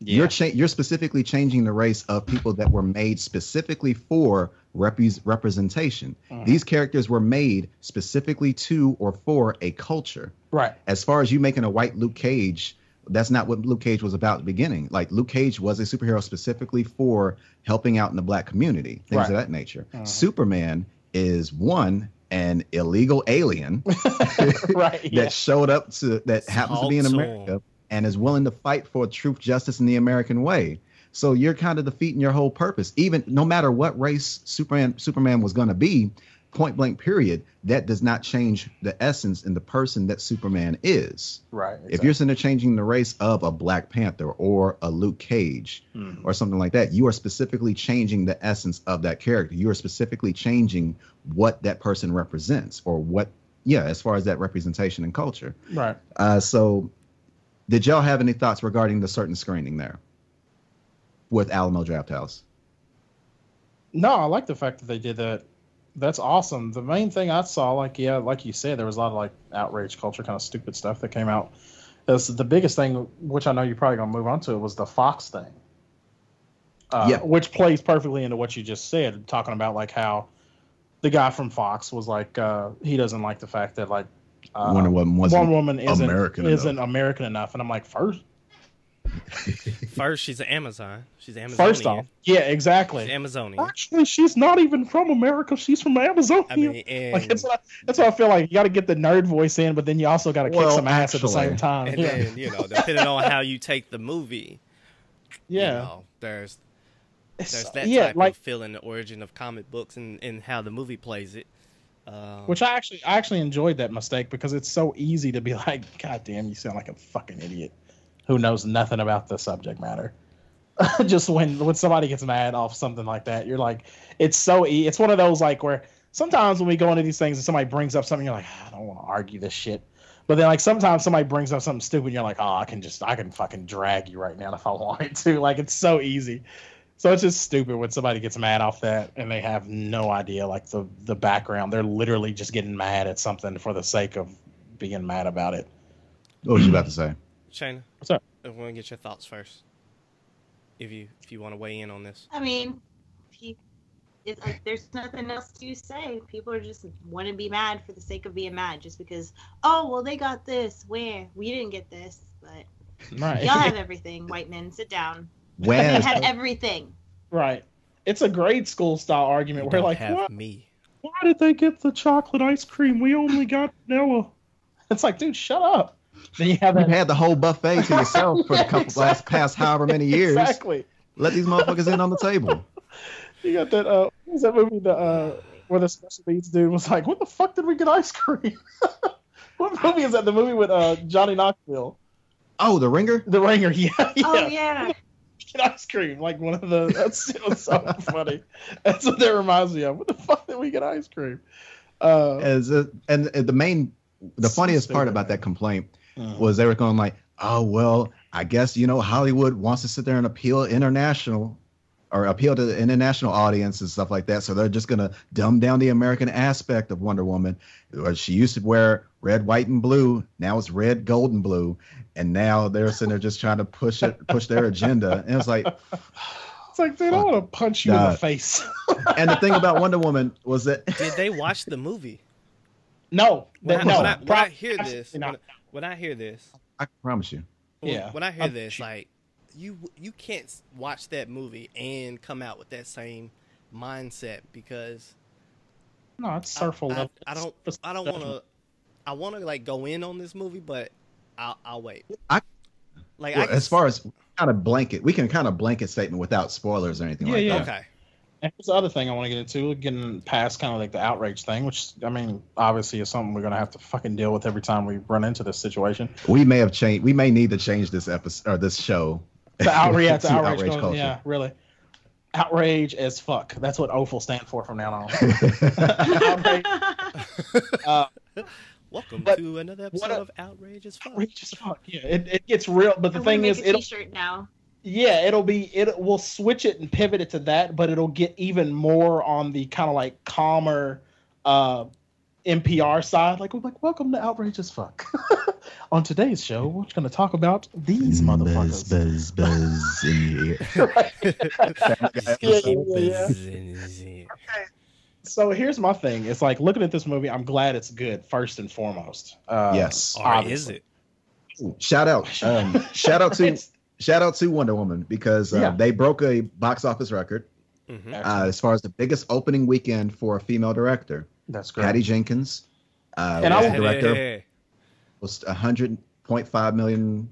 You're cha- you're specifically changing the race of people that were made specifically for repres representation. Mhm. These characters were made specifically to or for a culture. Right. As far as you making a white Luke Cage, that's not what Luke Cage was about at the beginning. Like Luke Cage was a superhero specifically for helping out in the black community, things Right. of that nature. Mhm. Superman is one an illegal alien right. Yeah. that showed up to that happens to be in America and is willing to fight for truth, justice, in the American way. So you're kind of defeating your whole purpose. Even no matter what race Superman Superman was going to be, point blank period, that does not change the essence and the person that Superman is. right. If you're sitting changing the race of a Black Panther or a Luke Cage Mhm. or something like that, you are specifically changing the essence of that character. You are specifically changing what that person represents or what, yeah, as far as that representation and culture. right. Uh, so, did y'all have any thoughts regarding the certain screening there with Alamo Drafthouse? No, I like the fact that they did that. That's awesome. The main thing I saw, like yeah, like you said, there was a lot of like outrage culture, kind of stupid stuff that came out. That's the biggest thing, which I know you're probably gonna move on to, was the Fox thing. Uh, Yeah. Which plays perfectly into what you just said, talking about like how the guy from Fox was like uh, he doesn't like the fact that like uh, Wonder Woman wasn't one woman isn't American isn't American enough, and I'm like first First, she's an Amazon. She's an Amazonian. first off, yeah, exactly. she's Amazonian. Actually, she's not even from America. She's from Amazonia. I mean, and, like that's what I, that's what I feel like. You got to get the nerd voice in, but then you also got to kick Well, some ass at the same time. and yeah, then you know, depending on how you take the movie, yeah. you know, there's there's that yeah, type like of feeling, the origin of comic books, and, and how the movie plays it. Um, which I actually I actually enjoyed that mistake because it's so easy to be like, God damn, you sound like a fucking idiot who knows nothing about the subject matter. Just when when somebody gets mad off something like that, you're like, it's so e- it's one of those like where sometimes when we go into these things and somebody brings up something, you're like, "Ah, I don't want to argue this shit. But then like sometimes somebody brings up something stupid, and you're like, oh, I can just I can fucking drag you right now if I wanted to. Like it's so easy. So it's just stupid when somebody gets mad off that and they have no idea like the the background. They're literally just getting mad at something for the sake of being mad about it. What was you about to say? Shayna, What's up? I want to get your thoughts first. If you if you want to weigh in on this, I mean, he, it's like there's nothing else to say. People are just want to be mad for the sake of being mad, just because. Oh well, they got this. Where we didn't get this, but Right. y'all have everything. White men, sit down. When They had everything. right. It's a grade school style argument you where don't like, have why, me. why did they get the chocolate ice cream? We only got vanilla. It's like, dude, shut up. Then you have you've that had the whole buffet to yourself for the Yeah, couple last past however many years. Exactly. Let these motherfuckers in on the table. You got that. Uh, what was that movie? The uh, where the special needs dude was like, "What the fuck did we get ice cream?" what movie is that? The movie with uh Johnny Knoxville, Oh, the ringer. The Ringer. Yeah, yeah. Oh yeah. Get ice cream, like one of the. That's it was so funny. That's what that reminds me of. What the fuck did we get ice cream? Uh, As a, and the main, the So funniest part about man. that complaint mm. was they were going like, oh well, I guess you know Hollywood wants to sit there and appeal international or appeal to the international audience and stuff like that. So they're just gonna dumb down the American aspect of Wonder Woman. Or She used to wear red, white, and blue. Now it's red, gold, and blue. And now they're sitting there just trying to push it, push their agenda. And it's like, It's like, dude, I want to punch you in the face. and the thing about Wonder Woman was that Did they watch the movie? no, When, that- I, no. when, I, when I hear this, absolutely when, not. When I hear this, I promise you, when, Yeah. when I hear I'm- this, like you you can't watch that movie and come out with that same mindset because No, it's I, surfable. I, I don't I don't want to I want to like go in on this movie, but I'll I'll wait. I- like well, I can as far as kind of blanket, we can kind of blanket statement without spoilers or anything Yeah, like yeah. that. okay. And here's the other thing I want to get into, getting past kind of like the outrage thing, which I mean, obviously is something we're gonna have to fucking deal with every time we run into this situation. We may have changed. We may need to change this episode or this show. The outrage, yeah, the outrage, outrage culture. yeah, really. Outrage as fuck. That's what OAF stand for from now on. outrage, uh, Welcome But to another episode a- of Outrage as Fuck. outrage as fuck. Yeah, it, it gets real. But the I'm thing make is, a it'll t-shirt now. Yeah, it'll be it. We'll switch it and pivot it to that, but it'll get even more on the kind of like calmer uh NPR side. Like we're like, welcome to outrageous fuck. on today's show, we're going to talk about these motherfuckers. buzz, buzz in your ear. Yeah, yeah, yeah. So here's my thing. It's like looking at this movie, I'm glad it's good first and foremost. Uh, Yes. Or is it? Shout out, um, shout out to It's- shout out to Wonder Woman because uh, Yeah. they broke a box office record hmm uh, as far as the biggest opening weekend for a female director. That's great. Patty Jenkins, uh, And was I the will- director, Hey, was 100.5 million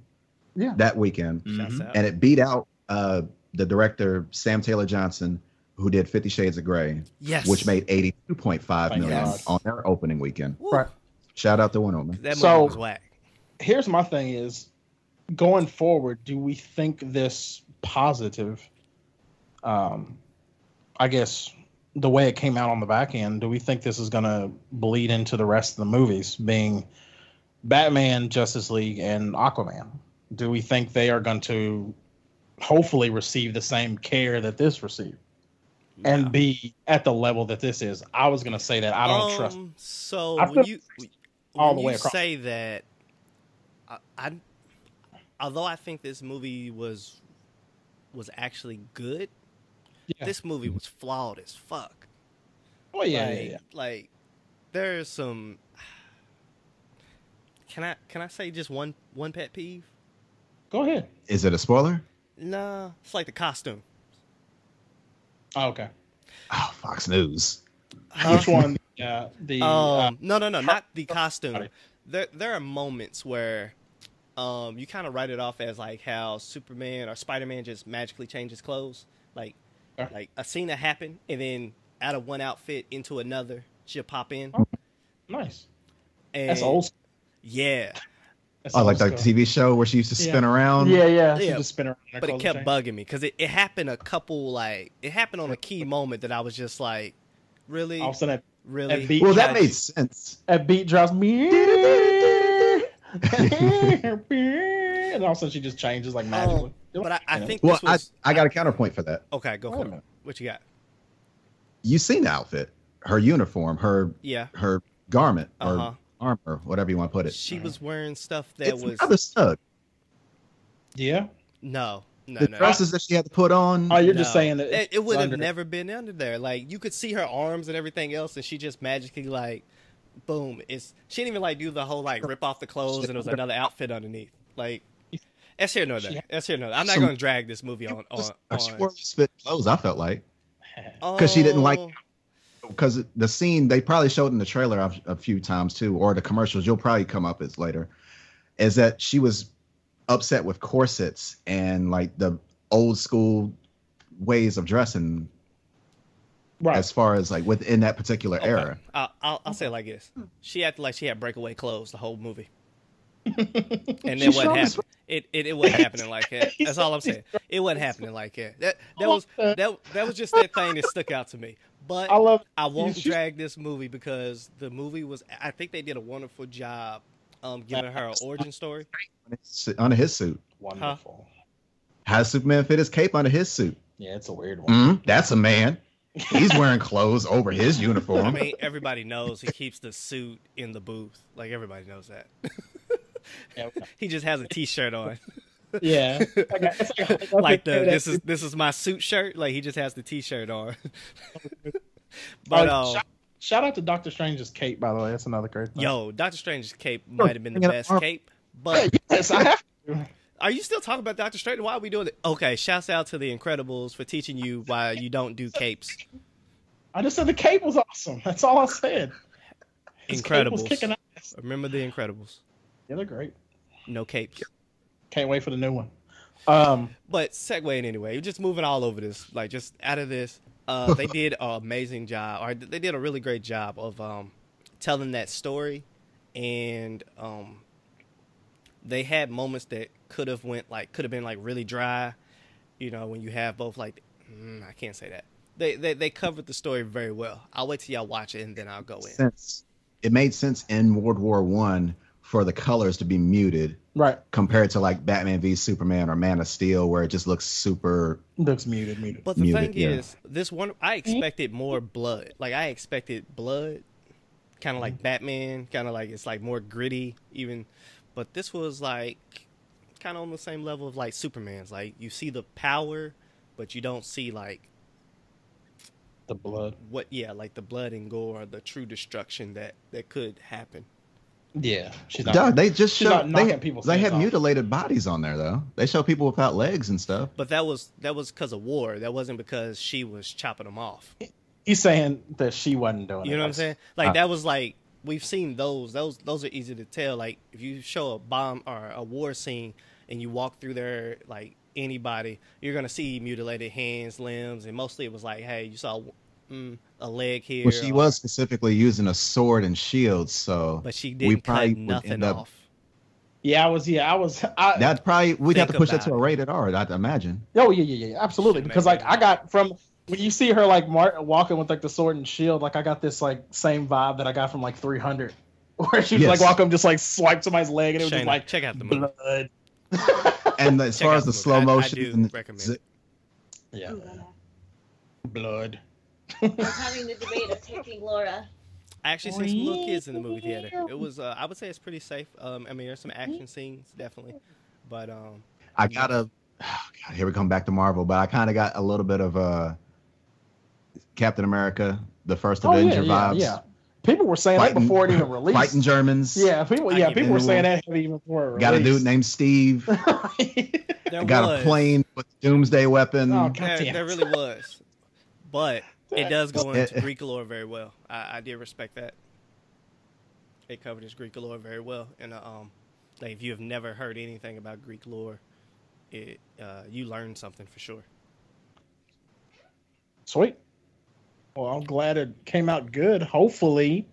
Yeah. that weekend, Shouts Mhm. and it beat out uh, the director Sam Taylor Johnson, who did Fifty Shades of Grey, yes. which made 82.5 Thank on their opening weekend. Woo. Right. Shout out to Wonder Woman. That movie So- was whack. Here's my thing is going forward, do we think this positive um I guess the way it came out on the back end, do we think this is gonna bleed into the rest of the movies being Batman, Justice League, and Aquaman? Do we think they are going to hopefully receive the same care that this received? and be at the level that this is. I was gonna say that I don't trust. Um, So I when you all when the you across. say that, I, I although I think this movie was was actually good, Yeah. this movie was flawed as fuck. Oh yeah, like, yeah, yeah. like there's some. Can I can I say just one one pet peeve? Go ahead. Is it a spoiler? Nah, it's like the costume. Oh, okay. Oh, Fox News. Which one? Yeah, the uh, Um, no, no, no, not the costume. There, there are moments where, um, you kind of write it off as like how Superman or Spider Man just magically changes clothes. Like, Okay. like a scene that happened, and then out of one outfit into another, she'll pop in. nice. And That's old. Yeah, That's Oh, like old the. TV show where she used to spin around. Yeah, yeah. She Yeah. just spin around. but it kept change. bugging me because it, it happened a couple like it happened on a key moment that I was just like, really, All of a sudden, really. at beat Well, that made sense. That beat drops me. and all of a sudden, she just changes like magically. Oh, but I, I think Well, this I, was I got a counterpoint for that. okay. Go for it. What you got? You seen the outfit, her uniform, her Yeah, her garment or Uh-huh. armor, whatever you want to put it. she was wearing stuff that it's was rather snug. Yeah. no, no, The no. dresses that she had to put on. Oh, you're just saying that it, it would have never been under there. Like you could see her arms and everything else, and she just magically like, boom! It's she didn't even like do the whole like rip off the clothes and it was another outfit underneath. Like that's here there. She- That's here nor there. I'm not going to drag this movie on on. On spit clothes. I felt like 'cause she didn't like- Oh, because the scene they probably showed in the trailer a, a few times too, or the commercials. You'll probably come up as later. Is that she was upset with corsets and like the old school ways of dressing right. as far as like within that particular Okay. era. I'll, I'll, I'll say it like this: she acted like she had breakaway clothes the whole movie, and then what happened? It, it it wasn't happening like that. That's all I'm saying. It wasn't happening like that. That that was that that was just that thing that stuck out to me. But I love. I won't she's- drag this movie because the movie was. I think they did a wonderful job, um, giving her an origin story. under his suit. Wonderful. How does Superman fit his cape under his suit? Yeah, it's a weird one. Mm, that's a man. He's wearing clothes over his uniform. I mean, everybody knows he keeps the suit in the booth. Like everybody knows that. He just has a T-shirt on, yeah. It's like, it's like, like the this is this is my suit shirt. Like he just has the T-shirt on. but Oh, uh, shout, shout out to Doctor Strange's cape, by the way. That's another great thing. yo, Doctor Strange's cape might have been the best cape. But yes, I have to. Are you still talking about Doctor Strange? Why are we doing it? Okay, shouts out to the Incredibles for teaching you why you don't do capes. I just said the cape was awesome. That's all I said. His Incredibles. kicking ass. Remember the Incredibles? Yeah, they're great. No capes. Can't wait for the new one. Um, But segueing anyway, we're just moving all over this, like just out of this. Uh, they did an amazing job, or they did a really great job of um, telling that story, and um, they had moments that could have went like could have been like really dry, you know, when you have both like mm, I can't say that. They, they they covered the story very well. I'll wait till y'all watch it and then I'll go in. sense. It made sense in World War One for the colors to be muted right. compared to like Batman v Superman or Man of Steel, where it just looks super. Looks muted, muted. But the Muted, thing yeah. is, this one I expected more blood. Like I expected blood, kind of like Batman, kind of like it's like more gritty even. But this was like kind of on the same level of like Superman's. Like you see the power, but you don't see like The blood. what yeah, like the blood and gore, the true destruction that that could happen. Yeah. She's not. Dog, they just she's show they, knocking people's they heads had off. mutilated bodies on there though. They show people without legs and stuff. But that was that was because of war. That wasn't because she was chopping them off. He's saying that she wasn't doing it. You know what I'm saying? Like Uh, that was like we've seen those. Those those are easy to tell. Like if you show a bomb or a war scene and you walk through there, like anybody, you're gonna see mutilated hands, limbs, and mostly it was like, hey, you saw mm, a leg here. Well, she or- was specifically using a sword and shield, so but she didn't probably cut nothing up- off. Yeah, I was. Yeah, I was. I, that probably we'd have to push that to a rated R. I'd imagine. oh yeah, yeah, yeah, absolutely. Shit, Because like I got from when you see her like Mar- walking with like the sword and shield, like I got this like same vibe that I got from like 300, where she was Yes. like walk up just like swipe somebody's leg and it was Shayna, just like check out the movie. Blood. And as Check far as the movie. slow I- I motion, do and recommend z- it. yeah, Ooh, la la. blood. We're having the debate of taking Laura. I actually seen some little kids in the movie theater. It was, uh, I would say, it's pretty safe. Um, I mean, there's some action scenes definitely, but um, I gotta. Oh God, here we come back to Marvel, but I kind of got a little bit of uh, Captain America, the first Oh Avenger yeah, vibes. yeah. People were saying Fighting- that before it even released. Fighting Germans. Yeah, people. Yeah, people were saying that even before it. Got a dude named Steve. there got was. a plane with doomsday weapon. Oh, God There, there really was, but it does go into. Greek lore very well. I, I did respect that. It covered his Greek lore very well, and uh, um, like if you have never heard anything about Greek lore, it uh, you learned something for sure. Sweet. Well, I'm glad it came out good. Hopefully,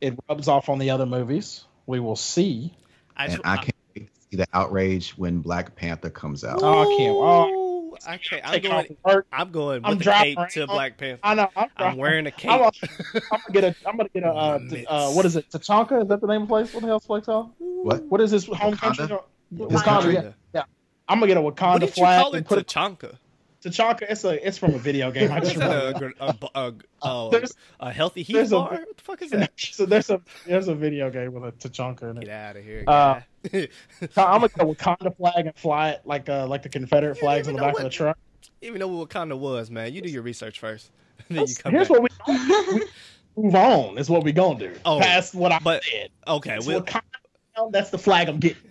it rubs off on the other movies. We will see. I and I can't wait to see the outrage when Black Panther comes out. Oh, I can't- oh. Ooh, I can't. I'm going. I'm going I'm with the dropping cape to. Black Panther. I know. I'm, I'm wearing a cape. I'm, I'm gonna get a. I'm gonna get a. Uh, uh, what is it? Tachanka? Is that the name of the place? What the hell's the place called? What? What is his home Wakanda? country? Wakanda. Wakanda. Yeah. I'm gonna get a What Wakanda did you flag call and it? put it. Tachanka. It's a. It's from a video game. I just a, a, a, a, a, a healthy heat bar. A, what the fuck is that? So there's a there's a video game with a Tachanka in it. Get out of here. Uh, I'm gonna get a Wakanda flag and fly it like uh like the Confederate flags on the back of the truck. Even know what Wakanda was, man. You do your research first. then you come Here's back. what we move on. Is what we gonna do. Oh, Past what I but- said. Okay, we'll, Wakanda, that's the flag I'm getting.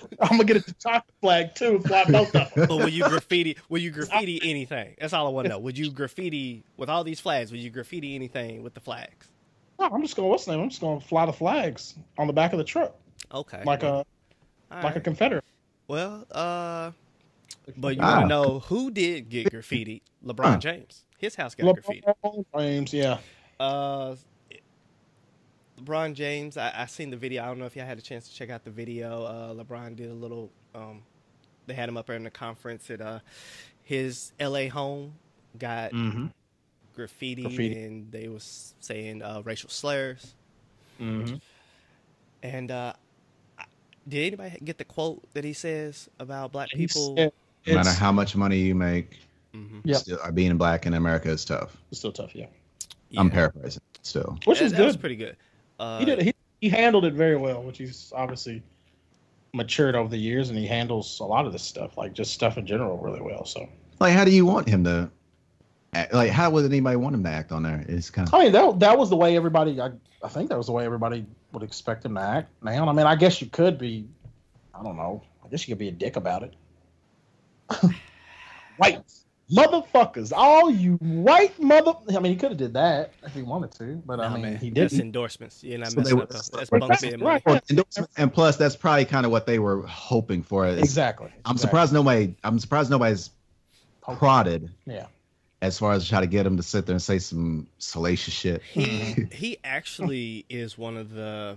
I'm gonna get a T'Chaka flag too. Fly both of them. but will you graffiti? Will you graffiti anything? That's all I want to know. Would you graffiti with all these flags? Would you graffiti anything with the flags? No, I'm just gonna what's the name? I'm just gonna fly the flags on the back of the truck Okay, like a All like a. Confederate. well, uh, but you Ah. want to know who did get graffiti? LeBron James. His house got graffiti. LeBron James, yeah. Uh, LeBron James. I, I seen the video. I don't know if y'all had a chance to check out the video. Uh, LeBron did a little. Um, they had him up there in the conference at uh, his L.A. home. Got Mm-hmm. graffiti, Graffiti. and they was saying uh, racial slurs. Mm-hmm. And uh, did anybody get the quote that he says about black people? said- No matter how much money you make, hmm Yep. still, uh, being black in America is tough. It's still tough, yeah. I'm paraphrasing still. Which that, is that was good. pretty good. Uh, he did. He, he handled it very well, which he's obviously matured over the years, and he handles a lot of this stuff, like just stuff in general, really well. So Like, how do you want him to? Act? Like, how would anybody want him to act on there? It's kind of I mean, that that was the way everybody. I, I think that was the way everybody would expect him to act now. I mean, I guess you could be. I don't know. I guess you could be a dick about it. white motherfuckers, all you white mother. I mean, he could have did that if he wanted to, but I mean, man, he didn't. endorsements. You're not So they messing up. That's Right, bunk that's bed right. and plus that's probably kind of what they were hoping for. Is, Exactly. I'm exactly. surprised nobody. I'm surprised nobody's prodded Yeah. as far as try to get him to sit there and say some salacious shit. He he actually is one of the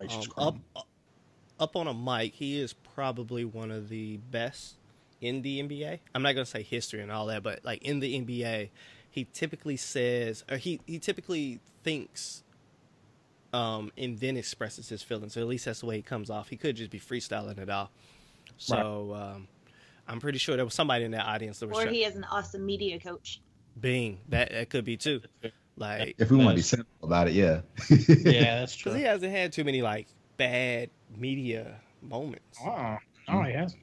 um, up up on a mic. He is probably one of the best in the NBA. I'm not gonna say history and all that, but like in the NBA, he typically says or he he typically thinks. Um, and then expresses his feelings. So at least that's the way he comes off. He could just be freestyling it all. So um, I'm pretty sure there was somebody in that audience that was Or try- he has an awesome media coach. Bing. That that could be too. Like If we want to be simple about it, yeah. yeah, that's true. because he hasn't had too many like bad media moments. Uh-uh. No, he hasn't.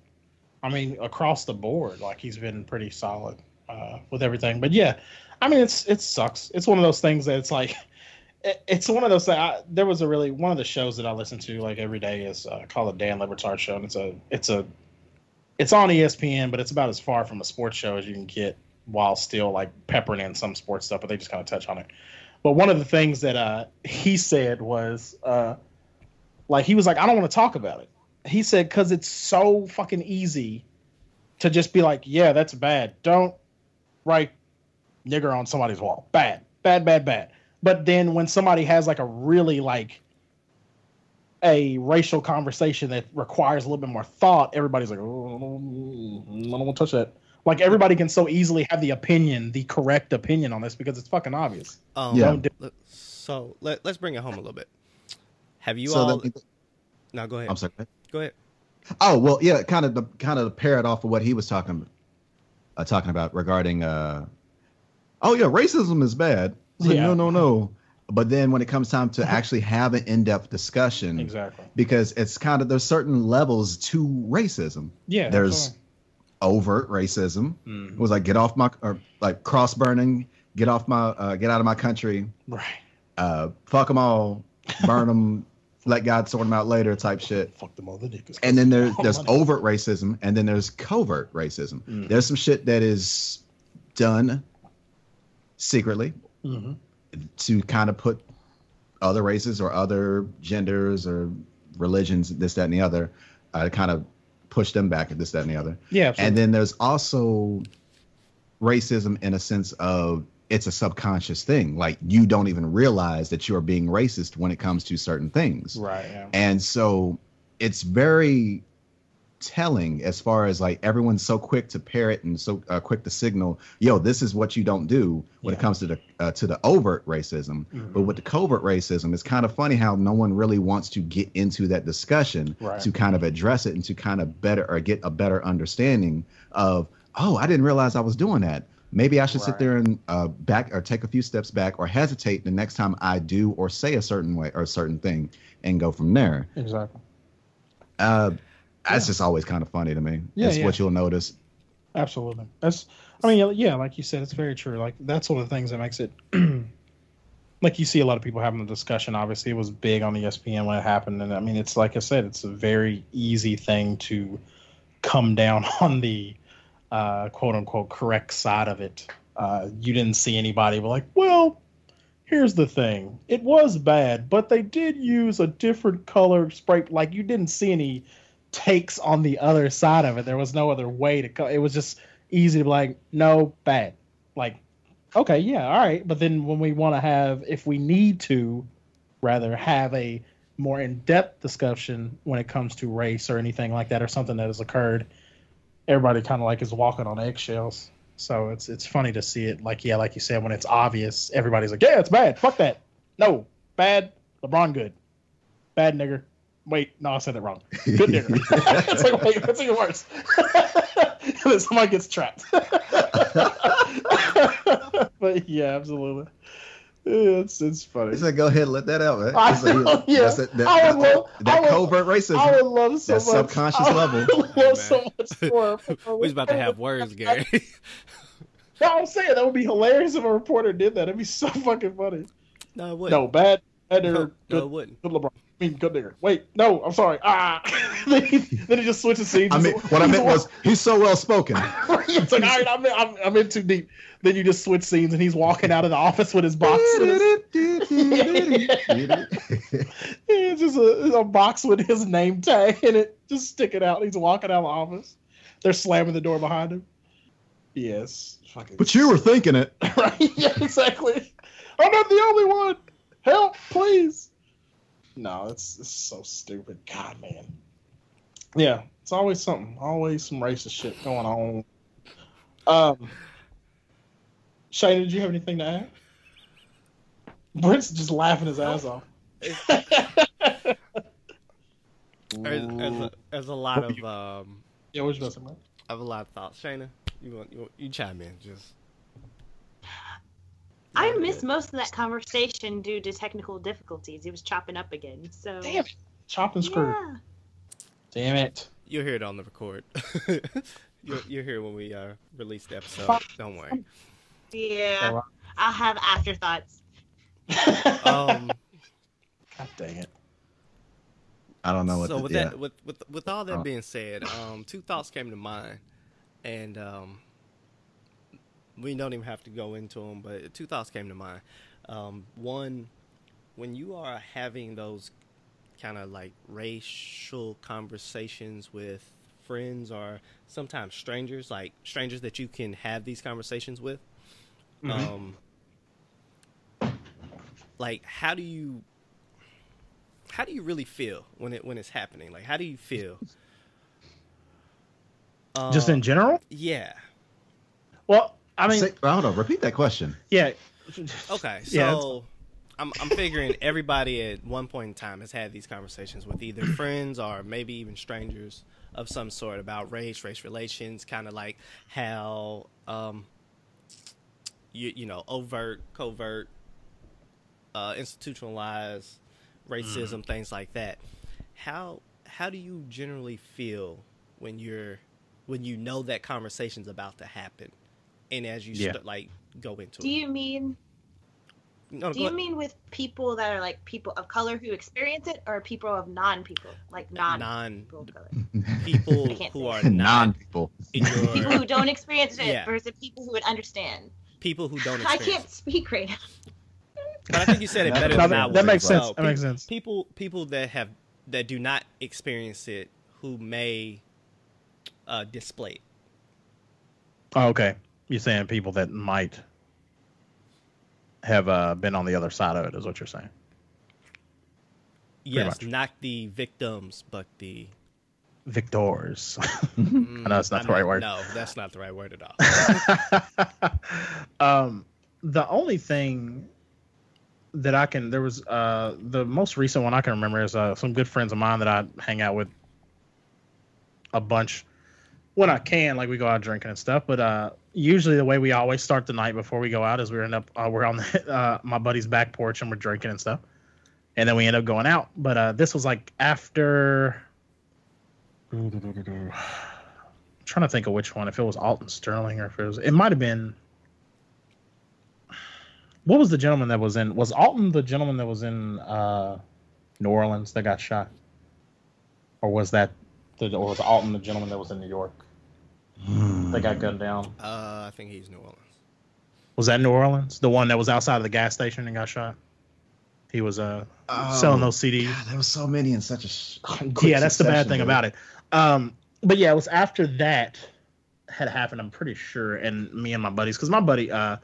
I mean, across the board, like he's been pretty solid uh, with everything. But yeah, I mean, it's it sucks. It's one of those things that it's like, it, it's one of those. Things, I, there was a really one of the shows that I listen to like every day is uh, called the Dan Le Batard Show, and it's a it's a it's on ESPN, but it's about as far from a sports show as you can get while still like peppering in some sports stuff. But they just kind of touch on it. But one of the things that uh, he said was, uh, like, he was like, I don't want to talk about it he said because it's so fucking easy to just be like, yeah, that's bad. Don't write nigger on somebody's wall. Bad, bad, bad, bad. But then when somebody has like a really like a racial conversation that requires a little bit more thought, everybody's like, oh, I don't want to touch that. Like everybody can so easily have the opinion, the correct opinion on this because it's fucking obvious. Um, Yeah. let- So let, let's bring it home a little bit. Have you so all? let me- no, go ahead. I'm sorry. Go ahead. Oh well, yeah, kind of the kind of pair it off of what he was talking uh, talking about regarding. uh Oh yeah, racism is bad. It's like, Yeah. No, no, no. But then when it comes time to actually have an in-depth discussion, Exactly. because it's kind of there's certain levels to racism. Yeah. There's overt racism. Mm, It was like get off my or like cross burning, get off my uh, get out of my country, right. uh, fuck them all, burn them, let God sort them out later type shit. Fuck them all the niggas. And then there's Oh, there's money. overt racism, and then there's covert racism. Mm. There's some shit that is done secretly Mhm. to kind of put other races or other genders or religions, this, that, and the other, uh, to kind of push them back at this, that, and the other. Yeah. Absolutely. And then there's also racism in a sense of it's a subconscious thing. Like you don't even realize that you're being racist when it comes to certain things. right. Yeah. And so it's very telling as far as like everyone's so quick to parrot and so uh, quick to signal, yo, this is what you don't do when it comes to the uh, to the overt racism. Mhm. But with the covert racism, it's kind of funny how no one really wants to get into that discussion Right. to kind of address it and to kind of better or get a better understanding of, oh, I didn't realize I was doing that. Maybe I should sit there and uh, back or take a few steps back or hesitate the next time I do or say a certain way or a certain thing and go from there. Exactly. Uh, That's just always kind of funny to me. Yeah, That's yeah. what you'll notice. Absolutely. That's. I mean, yeah, like you said, it's very true. Like that's one of the things that makes it. like you see a lot of people having the discussion. Obviously, it was big on ESPN when it happened, and I mean, it's like I said, it's a very easy thing to come down on the uh, quote unquote correct side of it. Uh, you didn't see anybody be like, well, here's the thing, it was bad, but they did use a different color spray. Like you didn't see any takes on the other side of it. There was no other way to go. It was just easy to be like, no, bad. Like, okay, yeah, all right. But then when we want to have, if we need to, rather have a more in-depth discussion when it comes to race or anything like that, or something that has occurred, everybody kind of like is walking on eggshells. So it's it's funny to see it. Like yeah, like you said, when it's obvious, everybody's like, yeah, it's bad. Fuck that. No, bad. LeBron good. Bad nigger. Wait, no, I said it wrong. Good nigger. it's like wait, that's even worse. and then somebody gets trapped. but yeah, absolutely. Yeah, it's it's funny. He said, "Go ahead, let that out, man." I He said, know, yeah. That's it, that, I would love- that I would- covert racism. I would love so That much. subconscious I level. would love so much for. for We was about to have words, Gary. No, I'm saying that would be hilarious if a reporter did that. It'd be so fucking funny. no, it wouldn't. No, bad, bad no, nigger, no, good, it wouldn't. good LeBron. I mean, good nigger. Wait, no, I'm sorry. Ah, then, he, then he just switches scenes. I mean, what I meant was he's so well spoken. it's like, all right, I'm in, I'm, I'm in too deep. Then you just switch scenes, and he's walking out of the office with his box. with his- it's just a, a box with his name tag in it, just sticking out. He's walking out of the office. They're slamming the door behind him. Yes, fucking. but you were thinking it. right? Yeah, exactly. I'm not the only one. Help, please. No, it's, it's so stupid. God, man. Yeah, it's always something. Always some racist shit going on. Um, Shane, did you have anything to add? Brent's just laughing his ass off. There's, there's, a, there's a lot of um, yeah, what you about. I have a lot of thoughts. Shayna, you want you, you chime in? Just I missed most of that conversation due to technical difficulties. He was chopping up again. So Damn it. Chopped and screwed. yeah. Damn it. you'll hear it on the record. you'll, you'll hear when we uh, release the episode. Don't worry. Yeah. I'll have afterthoughts. Um, God dang it. I don't know what. so the, with yeah. that, with with with all that Oh. being said, um, two thoughts came to mind, and um, we don't even have to go into them. But two thoughts came to mind. Um, one, when you are having those kind of like racial conversations with friends or sometimes strangers, like strangers that you can have these conversations with, um, like how do you how do you really feel when it when it's happening? Like, how do you feel? Just Uh, in general? yeah. Well, I mean, Say, hold on. Repeat that question. yeah. Okay, Yeah, so I'm I'm figuring everybody at one point in time has had these conversations with either friends or maybe even strangers of some sort about race, race relations, kind of like how um you you know overt, covert, uh, institutionalized racism, things like that. How how do you generally feel when you're when you know that conversation's about to happen, and as you Yeah. st- like go into it. Do it? you mean No, do you ahead. mean with people that are like people of color who experience it or people of non people? Like non non people of color. people who are. non people in People who don't experience it Yeah. versus people who would understand. people who don't I can't it. speak right now. But I think you said it better No, than I that, would. that makes So, sense. That pe- makes sense. People people that have that do not experience it who may uh, display it. Oh, okay. You're saying people that might have uh, been on the other side of it, is what you're saying. Yes, not the victims, but the. Victors. Mm, know it's not I'm the right word. No, that's not the right word at all. um, the only thing that I can there was uh the most recent one I can remember is uh some good friends of mine that I hang out with a bunch when I can, like we go out drinking and stuff. But uh usually the way we always start the night before we go out is we end up uh, we're on the, uh, my buddy's back porch and we're drinking and stuff, and then we end up going out. But uh this was like after. I'm trying to think of which one. If it was Alton Sterling or if it was, it might have been. What was the gentleman that was in? Was Alton the gentleman that was in uh, New Orleans that got shot, or was that the or was Alton the gentleman that was in New York that got gunned down? Uh, I think he's New Orleans. Was that New Orleans? The one that was outside of the gas station and got shot. He was uh Oh, selling those CDs. God, there was so many in such a. quick yeah, that's the bad thing dude. about it. Um, but yeah, it was after that had happened. I'm pretty sure, and me and my buddies, because my buddy, uh,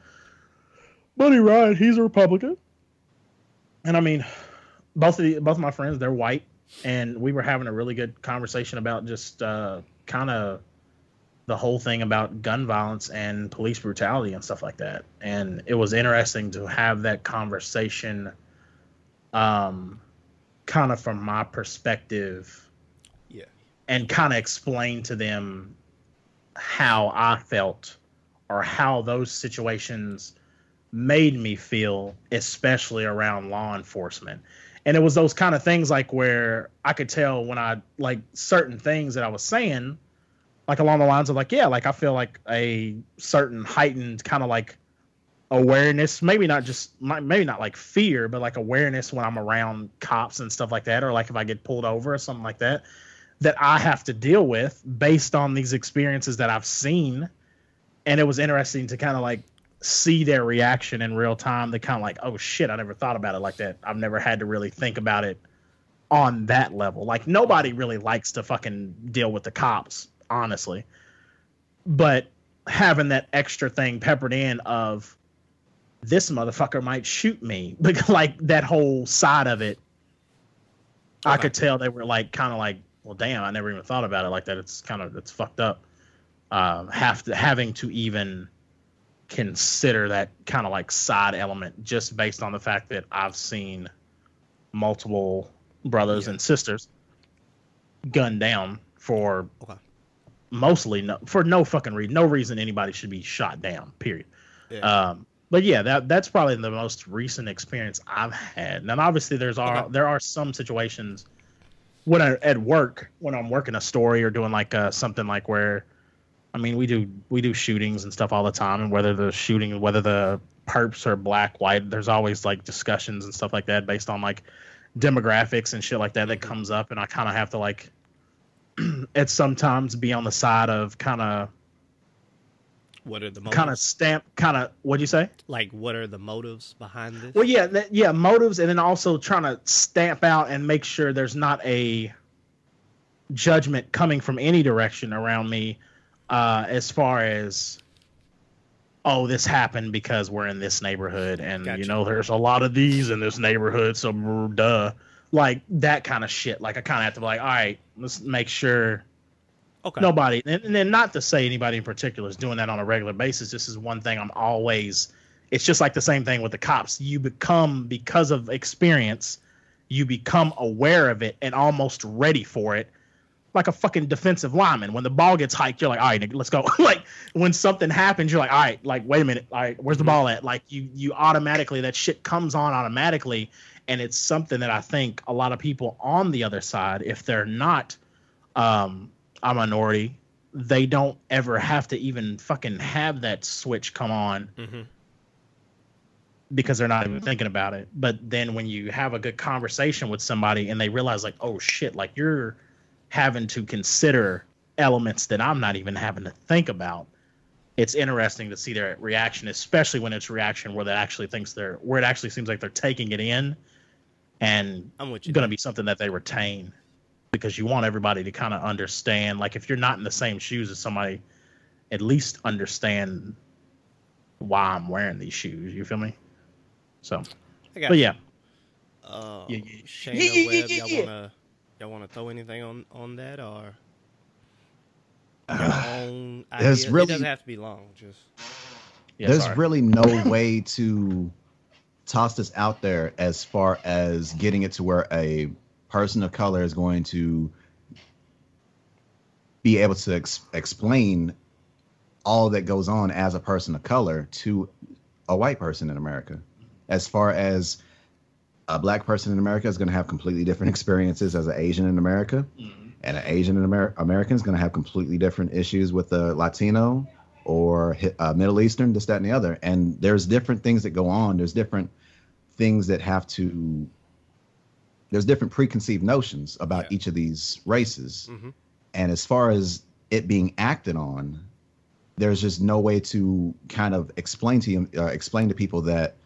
buddy Ryan, he's a Republican, and I mean, both of the both of my friends, they're white, and we were having a really good conversation about just uh, kind of the whole thing about gun violence and police brutality and stuff like that. And it was interesting to have that conversation, um, kind of from my perspective Yeah. and kind of explain to them how I felt or how those situations made me feel, especially around law enforcement. And it was those kind of things like where I could tell when I like certain things that I was saying, like along the lines of like, yeah, like I feel like a certain heightened kind of like awareness, maybe not just maybe not like fear, but like awareness when I'm around cops and stuff like that, or like if I get pulled over or something like that, that I have to deal with based on these experiences that I've seen. And it was interesting to kind of like see their reaction in real time. They kind of like, oh shit, I never thought about it like that. I've never had to really think about it on that level. Like nobody really likes to fucking deal with the cops, honestly. But having that extra thing peppered in of this motherfucker might shoot me, but like that whole side of it. I could tell they were like kind of like, well, damn, I never even thought about it like that. It's kind of it's fucked up. Uh, have to having to even consider that kind of like side element just based on the fact that I've seen multiple brothers yeah. and sisters gunned down for okay. Mostly no for no fucking reason no reason anybody should be shot down period yeah. um but yeah that that's probably the most recent experience I've had and obviously there's okay. are there are some situations when I at work when I'm working a story or doing like uh, something like where I mean, we do we do shootings and stuff all the time, and whether the shooting, whether the perps are black, white, there's always like discussions and stuff like that based on like demographics and shit like that that comes up, and I kind of have to like at sometimes be on the side of kind of what are the kind of stamp kind of what do you say? Like what are the motives behind this? Well yeah th- yeah motives and then also trying to stamp out and make sure there's not a judgment coming from any direction around me uh, as far as oh this happened because we're in this neighborhood and gotcha. you know there's a lot of these in this neighborhood so duh like that kind of shit like i kind of have to be like all right let's make sure okay nobody and, and then not to say anybody in particular is doing that on a regular basis this is one thing i'm always it's just like the same thing with the cops you become because of experience you become aware of it and almost ready for it like a fucking defensive lineman. When the ball gets hiked, you're like, all right, nigga, let's go. like when something happens, you're like, all right, like wait a minute, all right, where's the mm-hmm. ball at? Like you you automatically that shit comes on automatically, and it's something that I think a lot of people on the other side, if they're not um, a minority, they don't ever have to even fucking have that switch come on. Mm-hmm. Because they're not even thinking about it. But then when you have a good conversation with somebody and they realize, like, oh shit, like you're having to consider elements that I'm not even having to think about. It's interesting to see their reaction, especially when it's reaction where they actually thinks they're where it actually seems like they're taking it in, and I'm going to be something that they retain because you want everybody to kind of understand. Like if you're not in the same shoes as somebody, at least understand why I'm wearing these shoes. You feel me? So, but yeah. Uh, yeah, yeah. Shayna yeah, yeah, Webb, yeah, y'all wanna Y'all want to throw anything on on that or? Uh, there's really it doesn't have to be long. Just yeah, there's sorry. really no way to toss this out there as far as getting it to where a person of color is going to be able to ex- explain all that goes on as a person of color to a white person in America. As far as a black person in America is going to have completely different experiences as an Asian in America, mm-hmm. and an Asian in Amer- American is going to have completely different issues with a Latino or uh, Middle Eastern, this, that, and the other. And there's different things that go on. There's different things that have to. There's different preconceived notions about yeah. each of these races, mm-hmm. and as far as it being acted on, there's just no way to kind of explain to you, uh, explain to people that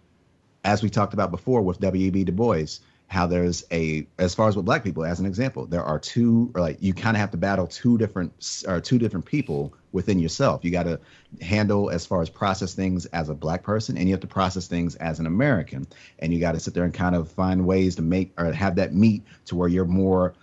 as we talked about before with W.E.B. Du Bois, how there's a as far as with black people as an example there are two or like you kind of have to battle two different or two different people within yourself. You got to handle as far as process things as a black person and you have to process things as an american. And you got to sit there and kind of find ways to make or have that meet to where you're more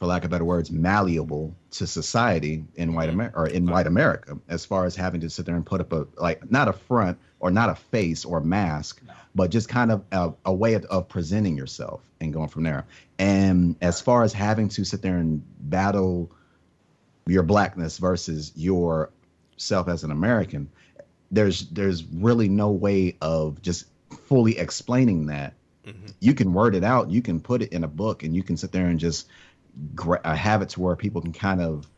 for lack of better words malleable to society in white america or in white america as far as having to sit there and put up a like not a front or not a face or mask no but just kind of a, a way of, of, presenting yourself and going from there. And as far as having to sit there and battle your blackness versus your self as an American, there's there's really no way of just fully explaining that. Mm-hmm. You can word it out, you can put it in a book, and you can sit there and just gra- uh, have it to where people can kind of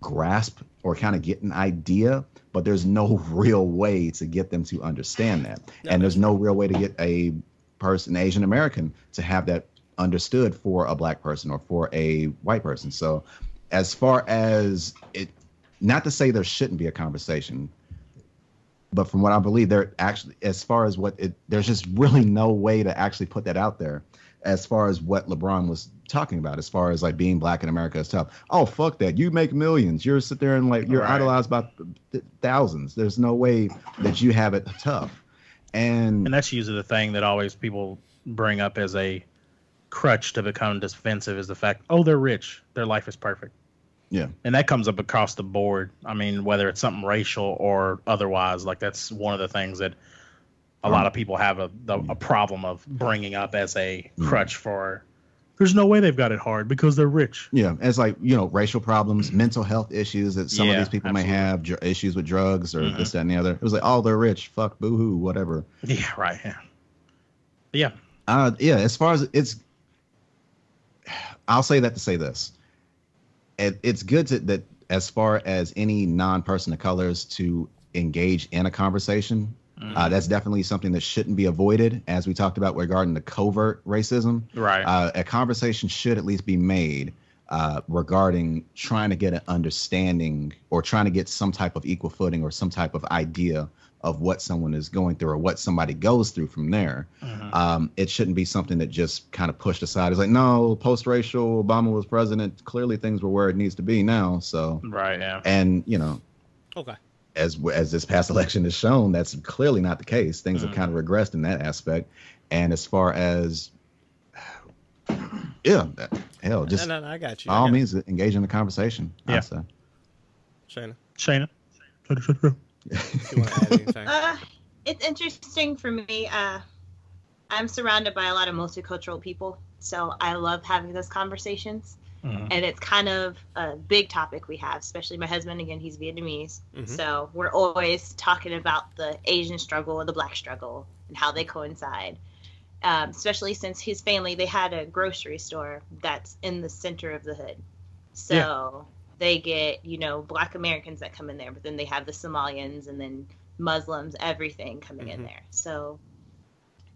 grasp or kind of get an idea, but there's no real way to get them to understand that. No, and there's no real way to get a person, Asian American, to have that understood for a black person or for a white person. So, as far as it, not to say there shouldn't be a conversation, but from what I believe, there actually, as far as what it, there's just really no way to actually put that out there. As far as what LeBron was talking about, as far as like being black in America is tough. Oh fuck that! You make millions. You're sit there and like you're Right. idolized by th- thousands. There's no way that you have it tough. And, And that's usually the thing that always people bring up as a crutch to become defensive is the fact, oh, they're rich, their life is perfect. Yeah. And that comes up across the board. I mean, whether it's something racial or otherwise, like that's one of the things that a lot of people have a the, a problem of bringing up as a crutch for. There's no way they've got it hard because they're rich. Yeah, it's like you know racial problems, mental health issues that some Yeah, of these people absolutely. may have, dr- issues with drugs or Mhm. this, that, and the other. It was like, oh, they're rich, fuck, boo hoo, whatever. Yeah, right. Yeah. Yeah. Uh, yeah, as far as it's, I'll say that to say this. It, it's good to, that as far as any non-person of colors to engage in a conversation. Uh, that's definitely something that shouldn't be avoided, as we talked about regarding the covert racism. Right. uh, a conversation should at least be made uh, regarding trying to get an understanding or trying to get some type of equal footing or some type of idea of what someone is going through or what somebody goes through from there. Mhm. Um, it shouldn't be something that just kind of pushed aside. It's like, no, post-racial, Obama was president. Clearly, things were where it needs to be now. So, right. Yeah. and you know, Okay. As as this past election has shown, that's clearly not the case. Things Mhm. have kind of regressed in that aspect. And as far as yeah, that- hell, just no, no, no, I got you. by I all got means engage in the conversation. Yeah. I'd say. you. Shayna, Shayna. you want to add anything? Uh, it's interesting for me. Uh, I'm surrounded by a lot of multicultural people, so I love having those conversations. Mhm. And it's kind of a big topic we have, especially my husband. Again, he's Vietnamese, Mhm. so we're always talking about the Asian struggle and the Black struggle and how they coincide. Um, especially since his family, they had a grocery store that's in the center of the hood, so they get you know Black Americans that come in there, but then they have the Somalians and then Muslims, everything coming in Mhm. there. So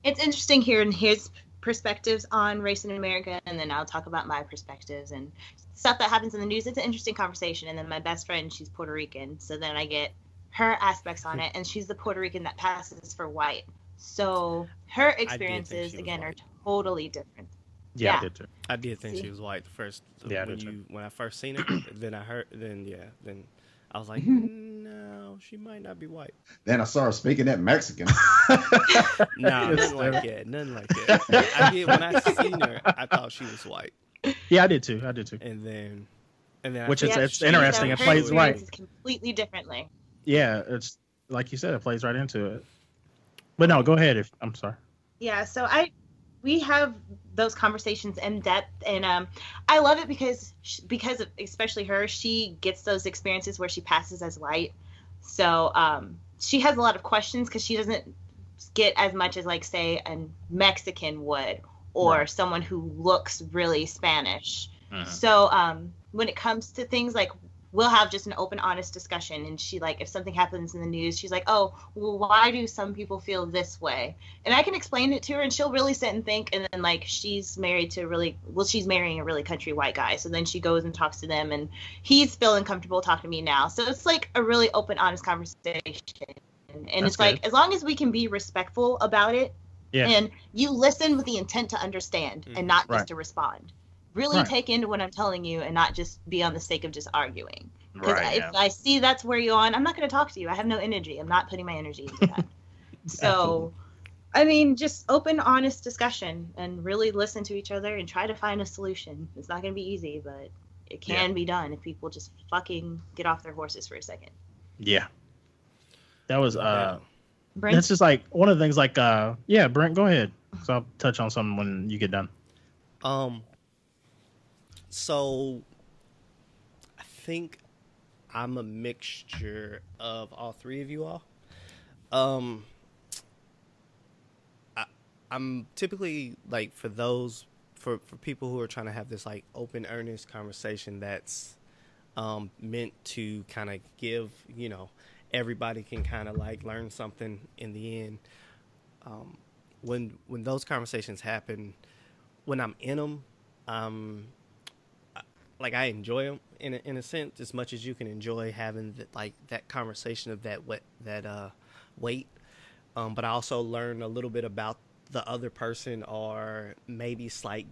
it's interesting hearing his perspectives on race in America, and then I'll talk about my perspectives and stuff that happens in the news. It's an interesting conversation. And then my best friend, she's Puerto Rican, so then I get her aspects on it, and she's the Puerto Rican that passes for white. So her experiences again white. are totally different. Yeah, Yeah. I did too. I did think See? she was white the first Yeah, when did too. when I first seen it. then I heard. Then yeah. Then I was like, mm-hmm. no, she might not be white. Then I saw her speaking that Mexican. Nah, nothing like sir. that. Nothing like that. I did when I seen her. I thought she was white, Yeah, I did too. I did too. and then and then Which think It's- Yeah, it's she- interesting. so It plays right. completely differently. Yeah, it's like you said, it plays right into it. But no, go ahead. If I'm sorry. Yeah, so I we have those conversations in depth, and um, I love it because sh because of especially her, she gets those experiences where she passes as white. So um, she has a lot of questions because she doesn't get as much as like say a Mexican would or Right. someone who looks really Spanish. Mhm. So um, when it comes to things like we'll have just an open honest discussion. And she like if something happens in the news she's like oh well why do some people feel this way? And i can explain it to her and she'll really sit and think and then like she's married to a really well she's marrying a really country white guy. So then she goes and talks to them and he's feeling comfortable talking to me now. So it's like a really open honest conversation. And That's it's like as long as we can be respectful about it Yeah. and you listen with the intent to understand Mhm. and not just Right. to respond really Right. take into what i'm telling you and not just be on the sake of just arguing because Right. if yeah. I see that's where you're on, I'm not going to talk to you. I have no energy. I'm not putting my energy into that. so, I mean, just open, honest discussion and really listen to each other and try to find a solution. It's not going to be easy, but it can be done if people just fucking get off their horses for a second. Yeah. That was uh Brent, that's just like one of the things like uh yeah, Brent, go ahead. So I'll touch on something when you get done. Um. So, I think I'm a mixture of all three of you all. Um, I, I'm typically like for those for for people who are trying to have this like open, earnest conversation that's um, meant to kind of give you know everybody can kind of like learn something in the end. Um, when when those conversations happen, when I'm in them, um, like I enjoy them in a, in a sense as much as you can enjoy having the, like that conversation of that what that uh weight. Um, but I also learn a little bit about the other person or maybe slight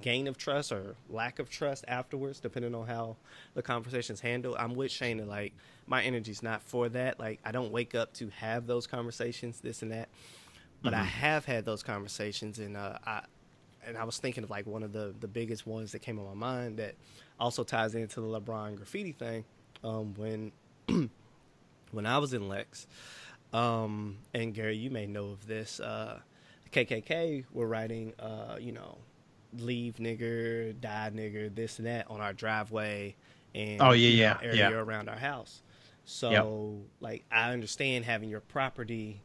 gain of trust or lack of trust afterwards, depending on how the conversation's handled. I'm with Shayna. like my energy's not for that. Like I don't wake up to have those conversations, this and that. But mm-hmm. I have had those conversations, and uh, I and I was thinking of like one of the the biggest ones that came on my mind that also ties into the LeBron graffiti thing. Um, when when I was in Lex, um, and Gary, you may know of this. Uh, KKK were writing, uh, you know, leave nigger, die nigger, this and that on our driveway and oh yeah yeah area yeah. around our house. So yep. like I understand having your property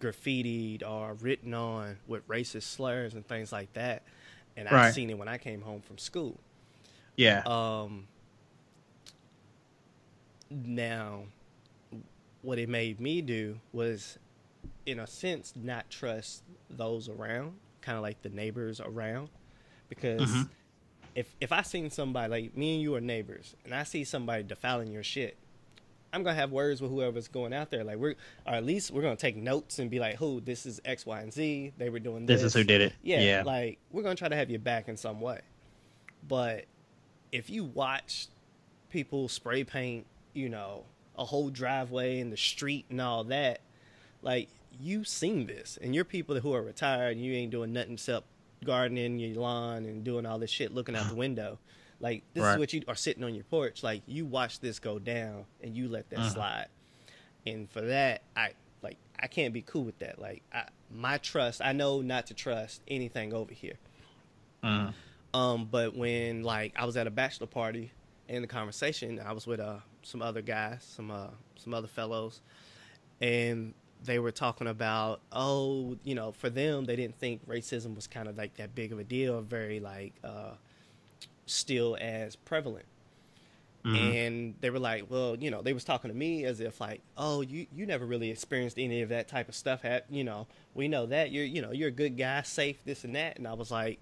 graffitied or written on with racist slurs and things like that. And right. I've seen it when I came home from school. Yeah. Um now what it made me do was in a sense not trust those around kind of like the neighbors around because mm-hmm. if if I seen somebody like me and you are neighbors and I see somebody defiling your shit, I'm gonna have words with whoever's going out there. Like we're, or at least we're gonna take notes and be like, "Who? This is X, Y, and Z. They were doing this. This is who did it." Yeah, yeah. Like we're gonna try to have you back in some way. But if you watch people spray paint, you know, a whole driveway and the street and all that, like you've seen this, and you're people who are retired, and you ain't doing nothing except gardening your lawn and doing all this shit, looking out the window. Like this right. is what you are sitting on your porch. Like you watch this go down, and you let that uh-huh. slide. And for that, I like I can't be cool with that. Like I, my trust, I know not to trust anything over here. Uh-huh. Um, but when like I was at a bachelor party in the conversation, I was with uh some other guys, some uh some other fellows, and they were talking about, oh, you know, for them, they didn't think racism was kind of like that big of a deal, very like uh, still as prevalent. Mm-hmm. And they were like, well, you know, they was talking to me as if like, oh, you you never really experienced any of that type of stuff. Have you know? We know that you're you know you're a good guy, safe, this and that. And I was like,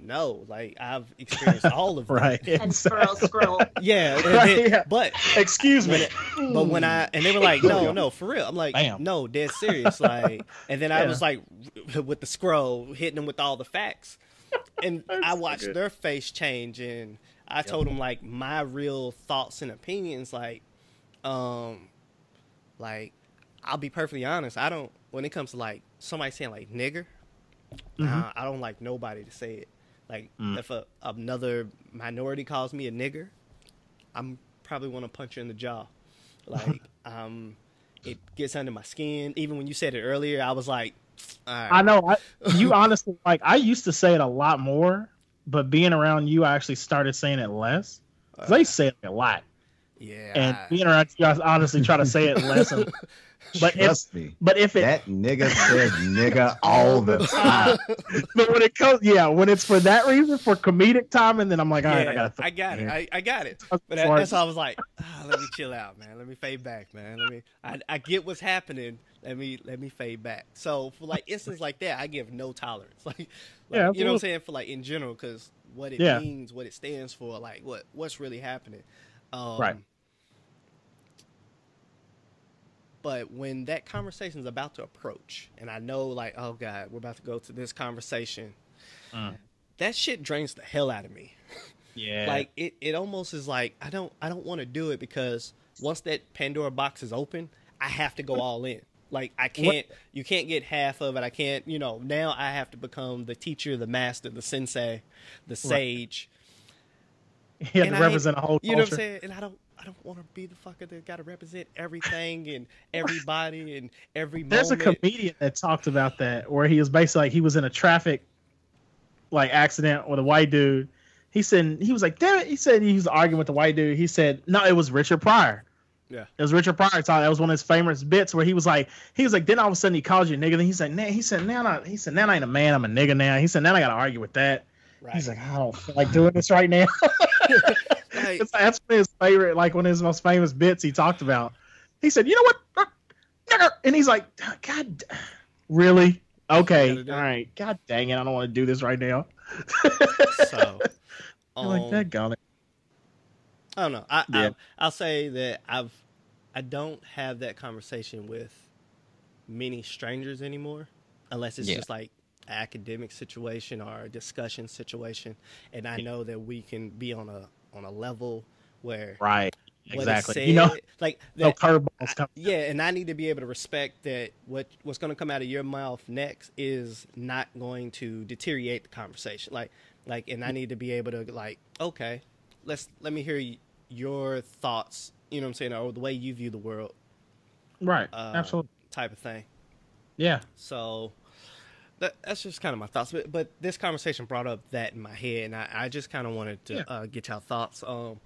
no, like I've experienced all of right. That. And scroll, scroll. Yeah, right, yeah, but excuse me. but when I and they were like, no, no, for real. I'm like, Bam. no, dead serious. Like, and then yeah. I was like, with the scroll, hitting them with all the facts, and I watched so their face change, and I yep. told them like my real thoughts and opinions, like, um, like I'll be perfectly honest. I don't when it comes to like somebody saying like nigger. Mm-hmm. Uh, I don't like nobody to say it. Like mm. if a, another minority calls me a nigger, I'm probably want to punch her in the jaw. Like um, it gets under my skin. Even when you said it earlier, I was like, I know. I, you honestly like I used to say it a lot more, but being around you, I actually started saying it less. Uh, they say it a lot. Yeah. And being around you, I honestly try to say it less. And, But Trust if, me. But if it that nigga says nigga all the time. but when it comes, yeah, when it's for that reason, for comedic time, and then I'm like, all yeah, right, I got it. I got it. I, I got it. But that, that's why I was like, oh, let me chill out, man. Let me fade back, man. Let me. I, I get what's happening. Let me let me fade back. So for like instances like that, I give no tolerance. Like, like yeah, you know what I'm saying for like in general, because what it yeah. means, what it stands for, like what what's really happening. Um, right but when that conversation is about to approach, and I know, like, oh God, we're about to go to this conversation, uh. that shit drains the hell out of me. Yeah. like it, it almost is like I don't I don't want to do it because once that Pandora box is open, I have to go all in. Like I can't what? you can't get half of it. I can't, you know, now I have to become the teacher, the master, the sensei, the sage. Right. You have to represent a whole culture. You know what I'm saying? And I don't I don't want to be the fucker that got to represent everything and everybody and every. There's moment. a comedian that talked about that where he was basically like he was in a traffic like accident with a white dude, He said he was like, damn it. He said he was arguing with the white dude. He said, no, it was Richard Pryor. Yeah. It was Richard Pryor. So that was one of his famous bits where he was like, he was like, then all of a sudden he called you a nigga. Then he said, nah, he said, now not, he said, now I ain't a man, I'm a nigga now. He said, now I gotta argue with that. Right. He's like, I don't feel like doing this right now. Like, that's one of his favorite, like one of his most famous bits he talked about. He said, "You know what, Uh, and he's like, "God, really? Okay, all right. God dang it, I don't want to do this right now." so, I'm like um, that, got it. I don't know. I, Yeah. I'll, I'll say that I've I don't have that conversation with many strangers anymore, unless it's Yeah. just like academic situation or a discussion situation, and I know that we can be on a on a level where Right, exactly. You know, said- like no curveballs coming. yeah, and I need to be able to respect that what what's going to come out of your mouth next is not going to deteriorate the conversation. Like like, and I need to be able to like, okay, let's let me hear your thoughts. You know what I'm saying, or the way you view the world, Right, uh, absolutely. type of thing. Yeah, So that, that's just kind of my thoughts. But, but this conversation brought up that in my head, and I, I just kind of wanted to Yeah. uh, get y'all thoughts. Um,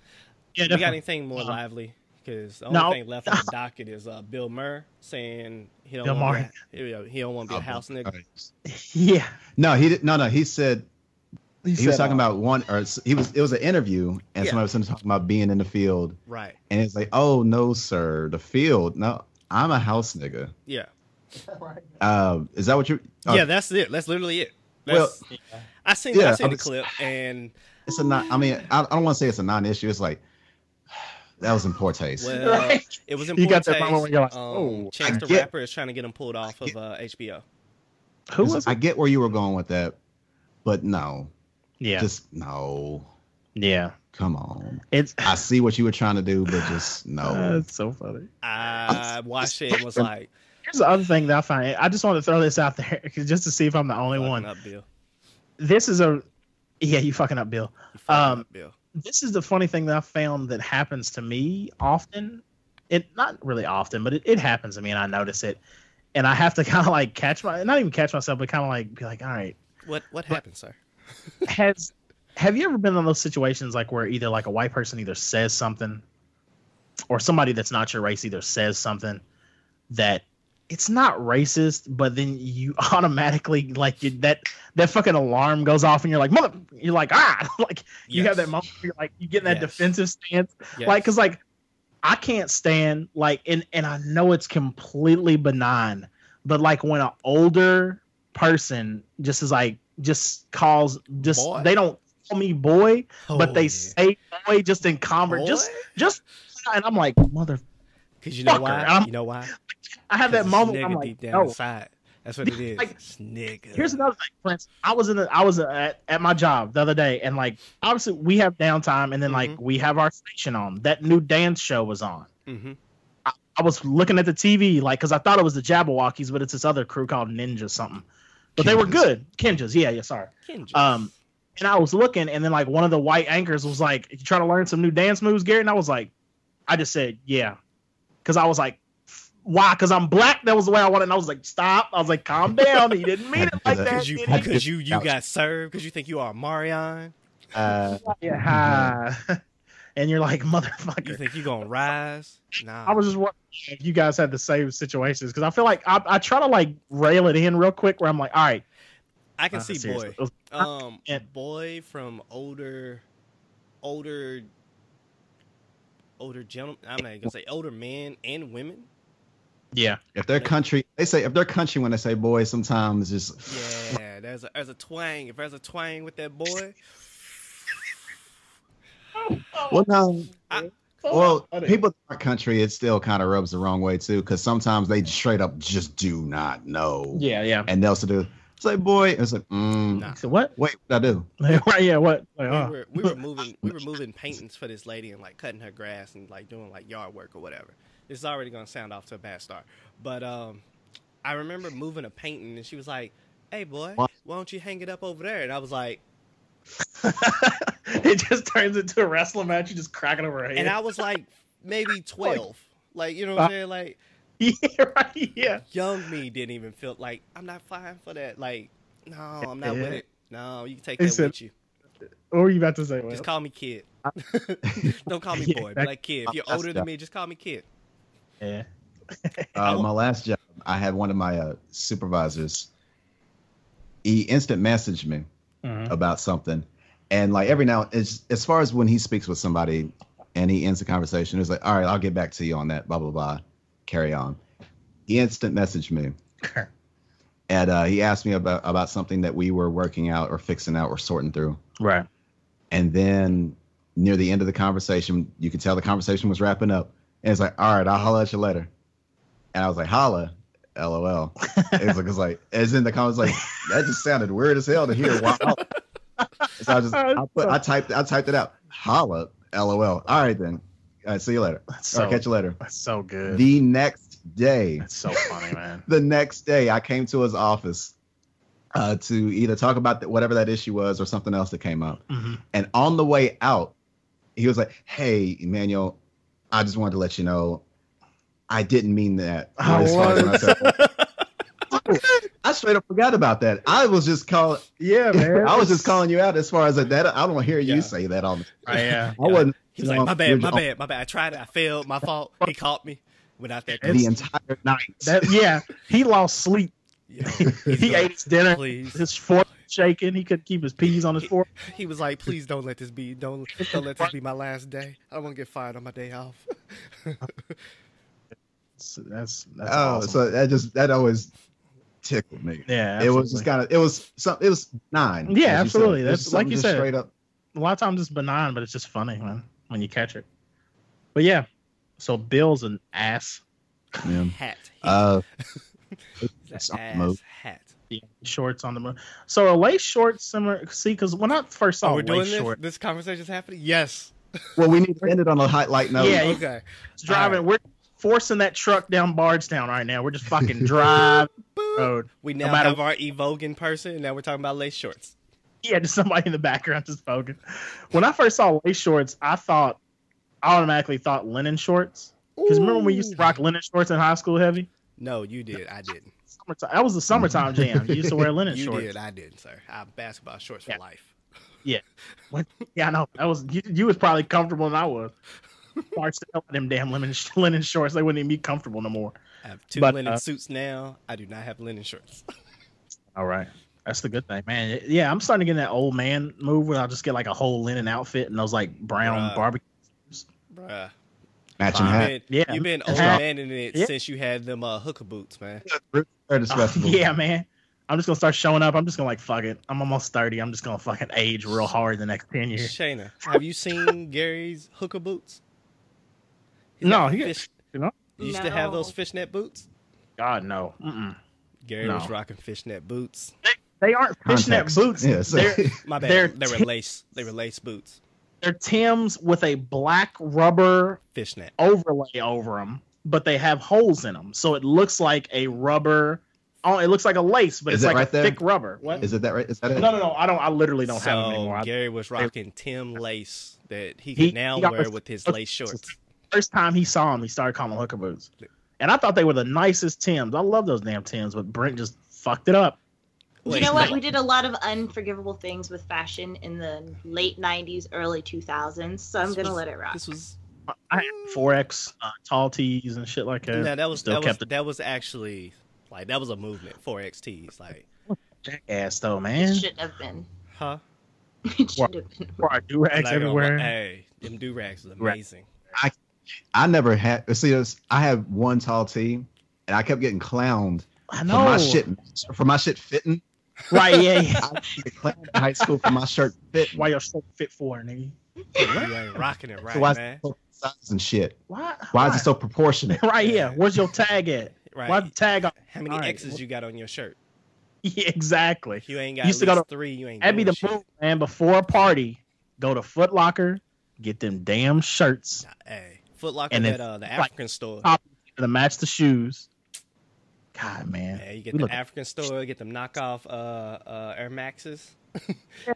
yeah. we got anything more Uh-huh. lively? Because the only No. thing left on the docket is uh, Bill Maher saying he don't want to be, a- he don't want to be a house nigga. Yeah, No, he did. No, no. He said he, was said, talking uh, about one, or he was. It was an interview, and Yeah. somebody was talking about being in the field, Right? and it's like, oh no, sir, the field. No, I'm a house nigga. Yeah. Uh, is that what you? oh, yeah, that's it. That's literally it. Well, That's, I seen I seen the clip, and it's a not. I mean, I, I don't want to say it's a non-issue. It's like that was in poor taste. well, Right. it was in You poor got that moment taste. where you're like, um, oh, Chance I the get- Rapper is trying to get him pulled off of uh, HBO. who was I it? get where you were going with that, but no, Yeah, just no. yeah. Come on. It's I see what you were trying to do, but just no. that's so funny. I watched it was like, Here's the other thing that I find. I just want to throw this out there just to see if I'm the only fucking one. up, Bill. This is a yeah, you fucking up, Bill. Fucking Um, up, Bill. this is the funny thing that I found that happens to me often. It not really often, but it, it happens to me, and I notice it. And I have to kind of like catch my, not even catch myself, but kind of like be like, all right, What what happened, sir? has have you ever been in those situations like where either like a white person either says something, or somebody that's not your race either says something that it's not racist, but then you automatically like you, that that fucking alarm goes off, and you're like, mother, you're like ah, like you have that moment where you're like you get in that Yes. defensive stance Yes. like because like i can't stand like and and i know it's completely benign but like when an older person just is like just calls just Boy. they don't call me boy but Oh, they yeah. say boy just in convert just just and i'm like mother Cause you know why? I'm- You know why? i have that moment nigga i'm deep like down no inside. That's what it is. Like, nigga. Here's another thing, Prince. I was in the, I was at, at my job the other day, and like obviously we have downtime, and then like Mhm. we have our station on. That new dance show was on. hmm I was looking at the TV, like, because I thought it was the Jabbawockeez, but it's this other crew called Ninja something. But they were good. Kinjaz, yeah, yeah, sorry. Um, and I was looking, and then like one of the white anchors was like, "You trying to learn some new dance moves, Garrett?" And I was like, I just said, "Yeah," because I was like, "Why?" Because I'm black. That was the way I wanted. And I was like, "Stop!" I was like, "Calm down." He didn't mean it like that. Because you, because you, you got served. Because you think you are Marion. Uh, Yeah. and you're like, motherfucker. You motherfucker. think you gonna rise? Nah. I was just wondering if you guys had the same situations because I feel like I, I try to like rail it in real quick where I'm like, all right, I can uh, see seriously. boy. Um, Yeah. boy from older, older, older gentlemen. I'm not gonna say older men and women. Yeah. if they're country, they say if they're country when they say boy, sometimes just Yeah, there's a there's a twang. If there's a twang with that boy, well, no. I- Well, Funny. people that are country, it still kind of rubs the wrong way too, because sometimes they straight up just do not know, Yeah, yeah. and they'll do say boy, it's like, mm, Nah. So what? wait, what I do? right, yeah, what? Like, we oh. were we were moving we were moving paintings for this lady and like cutting her grass and like doing like yard work or whatever. This is already gonna sound off to a bad start, but um, I remember moving a painting and she was like, "Hey boy, What? why don't you hang it up over there?" And I was like, it just turns into a wrestling match. You just cracking over her head. and I was like maybe twelve, like you know what I'm saying, like. yeah, right. Yeah. young me didn't even feel like I'm not fine for that. Like, no, I'm not with it. No, you can take He that said- with you. What were you about to say? Will? Just call me kid. Don't call me Yeah, boy. Be that- like kid. If you're older the- than me, just call me kid. yeah. Uh, my last job, I had one of my uh, supervisors. He instant messaged me Mhm. about something, and like every now, as as far as when he speaks with somebody, and he ends the conversation, it's like, all right, I'll get back to you on that. Blah blah blah. Carry on. He instant messaged me, and uh, he asked me about about something that we were working out or fixing out or sorting through. Right. And then near the end of the conversation, you could tell the conversation was wrapping up. And it's like, all right, I'll holla at you later. And I was like, holla, lol. It's like, it's like, as in the comments, like, that just sounded weird as hell to hear. Wow. So I just, I, put, I typed, I typed it out, holla, lol. All right, then. All right, see you later. So, right, catch you later. that's so good. The next day, that's so funny, man. the next day, I came to his office uh, to either talk about the, whatever that issue was or something else that came up. hmm And on the way out, he was like, "Hey, Emmanuel, I just wanted to let you know, I didn't mean that." I As far as when I was. I straight up forgot about that. I was just calling. yeah, man. I was just calling you out as far as that. I don't hear you Yeah. say that on. Oh, yeah. I wasn't. He was you like, my bad, my just- bad, my bad. I tried it. I failed. My fault. He caught me. Went out there. The entire night. That, yeah, he lost sleep. Yo, he he's ate his dinner. Please. His fork was shaking. He couldn't keep his peas on his fork. He was like, please don't let this be don't don't let this be my last day. I don't want to get fired on my day off. So that's that's oh, awesome. so that just that always tickled me. yeah, It was just kind of. It was some. It was nine. Yeah, as you said. absolutely. That's- like you said. Straight up. a lot of times it's benign, but it's just funny, man, when you catch it. But yeah, so Bill's an ass. Yeah. Hat. Uh, He's it's an ass move. hat. Yeah, shorts on the moon. So are lace shorts similar? See, because when I first saw Oh, we're lace doing this. short, This conversation's happening. Yes. well, we need to end it on a high light note. Yeah, Okay. it's driving, we're forcing that truck down Bardstown right now. We're just fucking drive road. We now No matter- have our evoking person, and now we're talking about lace shorts. Yeah, just somebody in the background just poking. When I first saw lace shorts, I thought I automatically thought linen shorts. Because remember when we used to rock linen shorts in high school heavy? No, you did. I didn't. Summertime. That was the summertime jam. You used to wear linen You shorts. You did. I didn't, sir. I'm basketball shorts Yeah. for life. Yeah, Yeah, I know. That was you, you was probably comfortable than I was. Hell out them damn linen linen shorts. They wouldn't even be comfortable no more. I have two But, linen uh, suits now. I do not have linen shorts. All right. That's the good thing, man. Yeah, I'm starting to get in that old man move where I'll just get like a whole linen outfit and those like brown Bruh. barbecue. Bruh. matching hat. Been, Yeah. You've been old Hat. man in it Yeah. since you had them uh, hooker boots, man. Heritage Festival. yeah, man. I'm just gonna start showing up. I'm just gonna like fuck it. I'm almost 30. I'm just gonna fucking age real hard the next 10 years. Shayna, have you seen Gary's hooker boots? He's No, he- fish, you know? you used to have those fishnet boots. God no. Mm-mm. Gary No. was rocking fishnet boots. They aren't fishnet Context. boots. Yes. They're My bad. They're they were ti- lace. They were lace boots. they're Tim's with a black rubber Fishnet. overlay over them, but they have holes in them, so it looks like a rubber. Oh, it looks like a lace, but Is it's it like right a there? thick rubber. What? Is it that right? Is that it? No, no, no. I don't. I literally don't have them anymore. Gary was rocking Tim lace that he He- could now he wear with his lace shorts. First time he saw them, he started calling them hooker boots, and I thought they were the nicest Tims. I love those damn Tims, but Brent just fucked it up. You know what? no. We did a lot of unforgivable things with fashion in the late '90s, early 2000s. So I'm This gonna was- let it rock. This was I had four X uh, tall tees and shit like that. no, that was Still that was kept it that was actually like that was a movement. Four XTs, like jackass though, It man. should have been. huh? It should have been. Wore do rags not gonna everywhere. lie. Hey, them do rags was Right. amazing. I I never had. See, this, I had one tall tee, and I kept getting clowned I for my shit for my shit fitting. Right? Yeah. yeah. I used to get clowned in high school for my shirt fitting. Why your shirt fit for, nigga? You ain't rocking it right, So why is man. it so size and shit? Why? Why is it so proportionate? right here? Where's your tag at? Right. Why the tag on? How many All right. X's you got on your shirt? Yeah, exactly. If you ain't got Used at to go to- three, you ain't That'd be the shit. move, man. Before a party, go to Foot Locker, get them damn shirts Hey, Foot Locker And at uh, the like, African store. top to match the shoes. God, man. Yeah, you get We the look- African store, get them knockoff uh, uh, Air Maxes.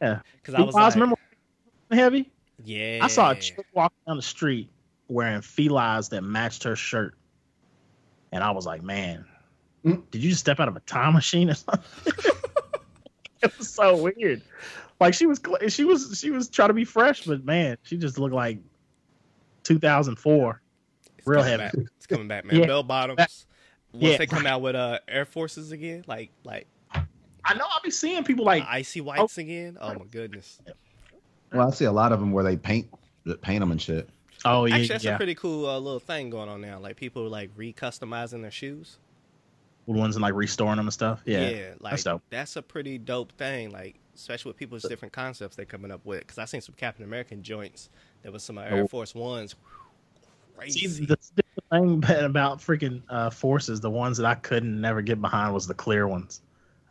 Yeah. Because I was Guys, like, remember heavy? yeah. I saw a chick walking down the street wearing felines that matched her shirt, and I was like, man, Mm. did you just step out of a time machine or something? it was so weird. Like she was, she was, she was trying to be fresh, but man, she just looked like 2004. It's Real heavy. Back. It's coming back, man. Yeah. Bell bottoms. Once Yeah. they come out with uh Air Forces again, like like I know I'll be seeing people like, icy whites again. Oh my goodness. Well, I see a lot of them where they paint paint them and shit. oh yeah, Actually, that's yeah, a pretty cool uh, little thing going on now. Like people like re-customizing their shoes. the ones and like restoring them and stuff. Yeah, like that's dope. that's a pretty dope thing. Like especially with people's different concepts they're coming up with. Because I seen some Captain American joints. There was some uh, Air Oh. Force Ones. See, Crazy. the thing about freaking uh, forces, the ones that I couldn't never get behind was the clear ones,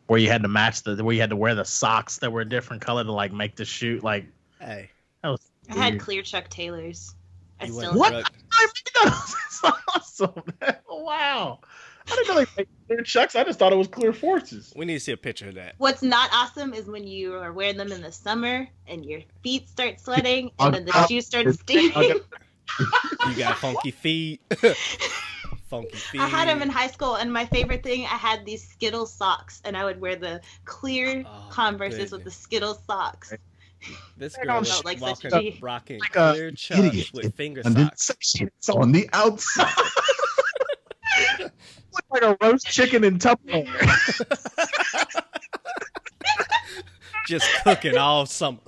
where you had to match the, where you had to wear the socks that were a different color to like make the shoe. Like hey, that was. I had clear Chuck Taylors. I you still went What? drug- I made those. That's awesome. wow. I didn't know they made clear chucks. I just thought it was clear forces. We need to see a picture of that. What's not awesome is when you are wearing them in the summer and your feet start sweating and then the shoes start It's- stinging. You got funky feet. funky feet. I had them in high school, and my favorite thing, I had these Skittle socks, and I would wear the clear Oh, Converses with the Skittle socks. This girl is like such a walking, G. rocking Like clear chucks with finger socks. it's on the outside. Look like a roast chicken in Tupperware. Just cooking all summer.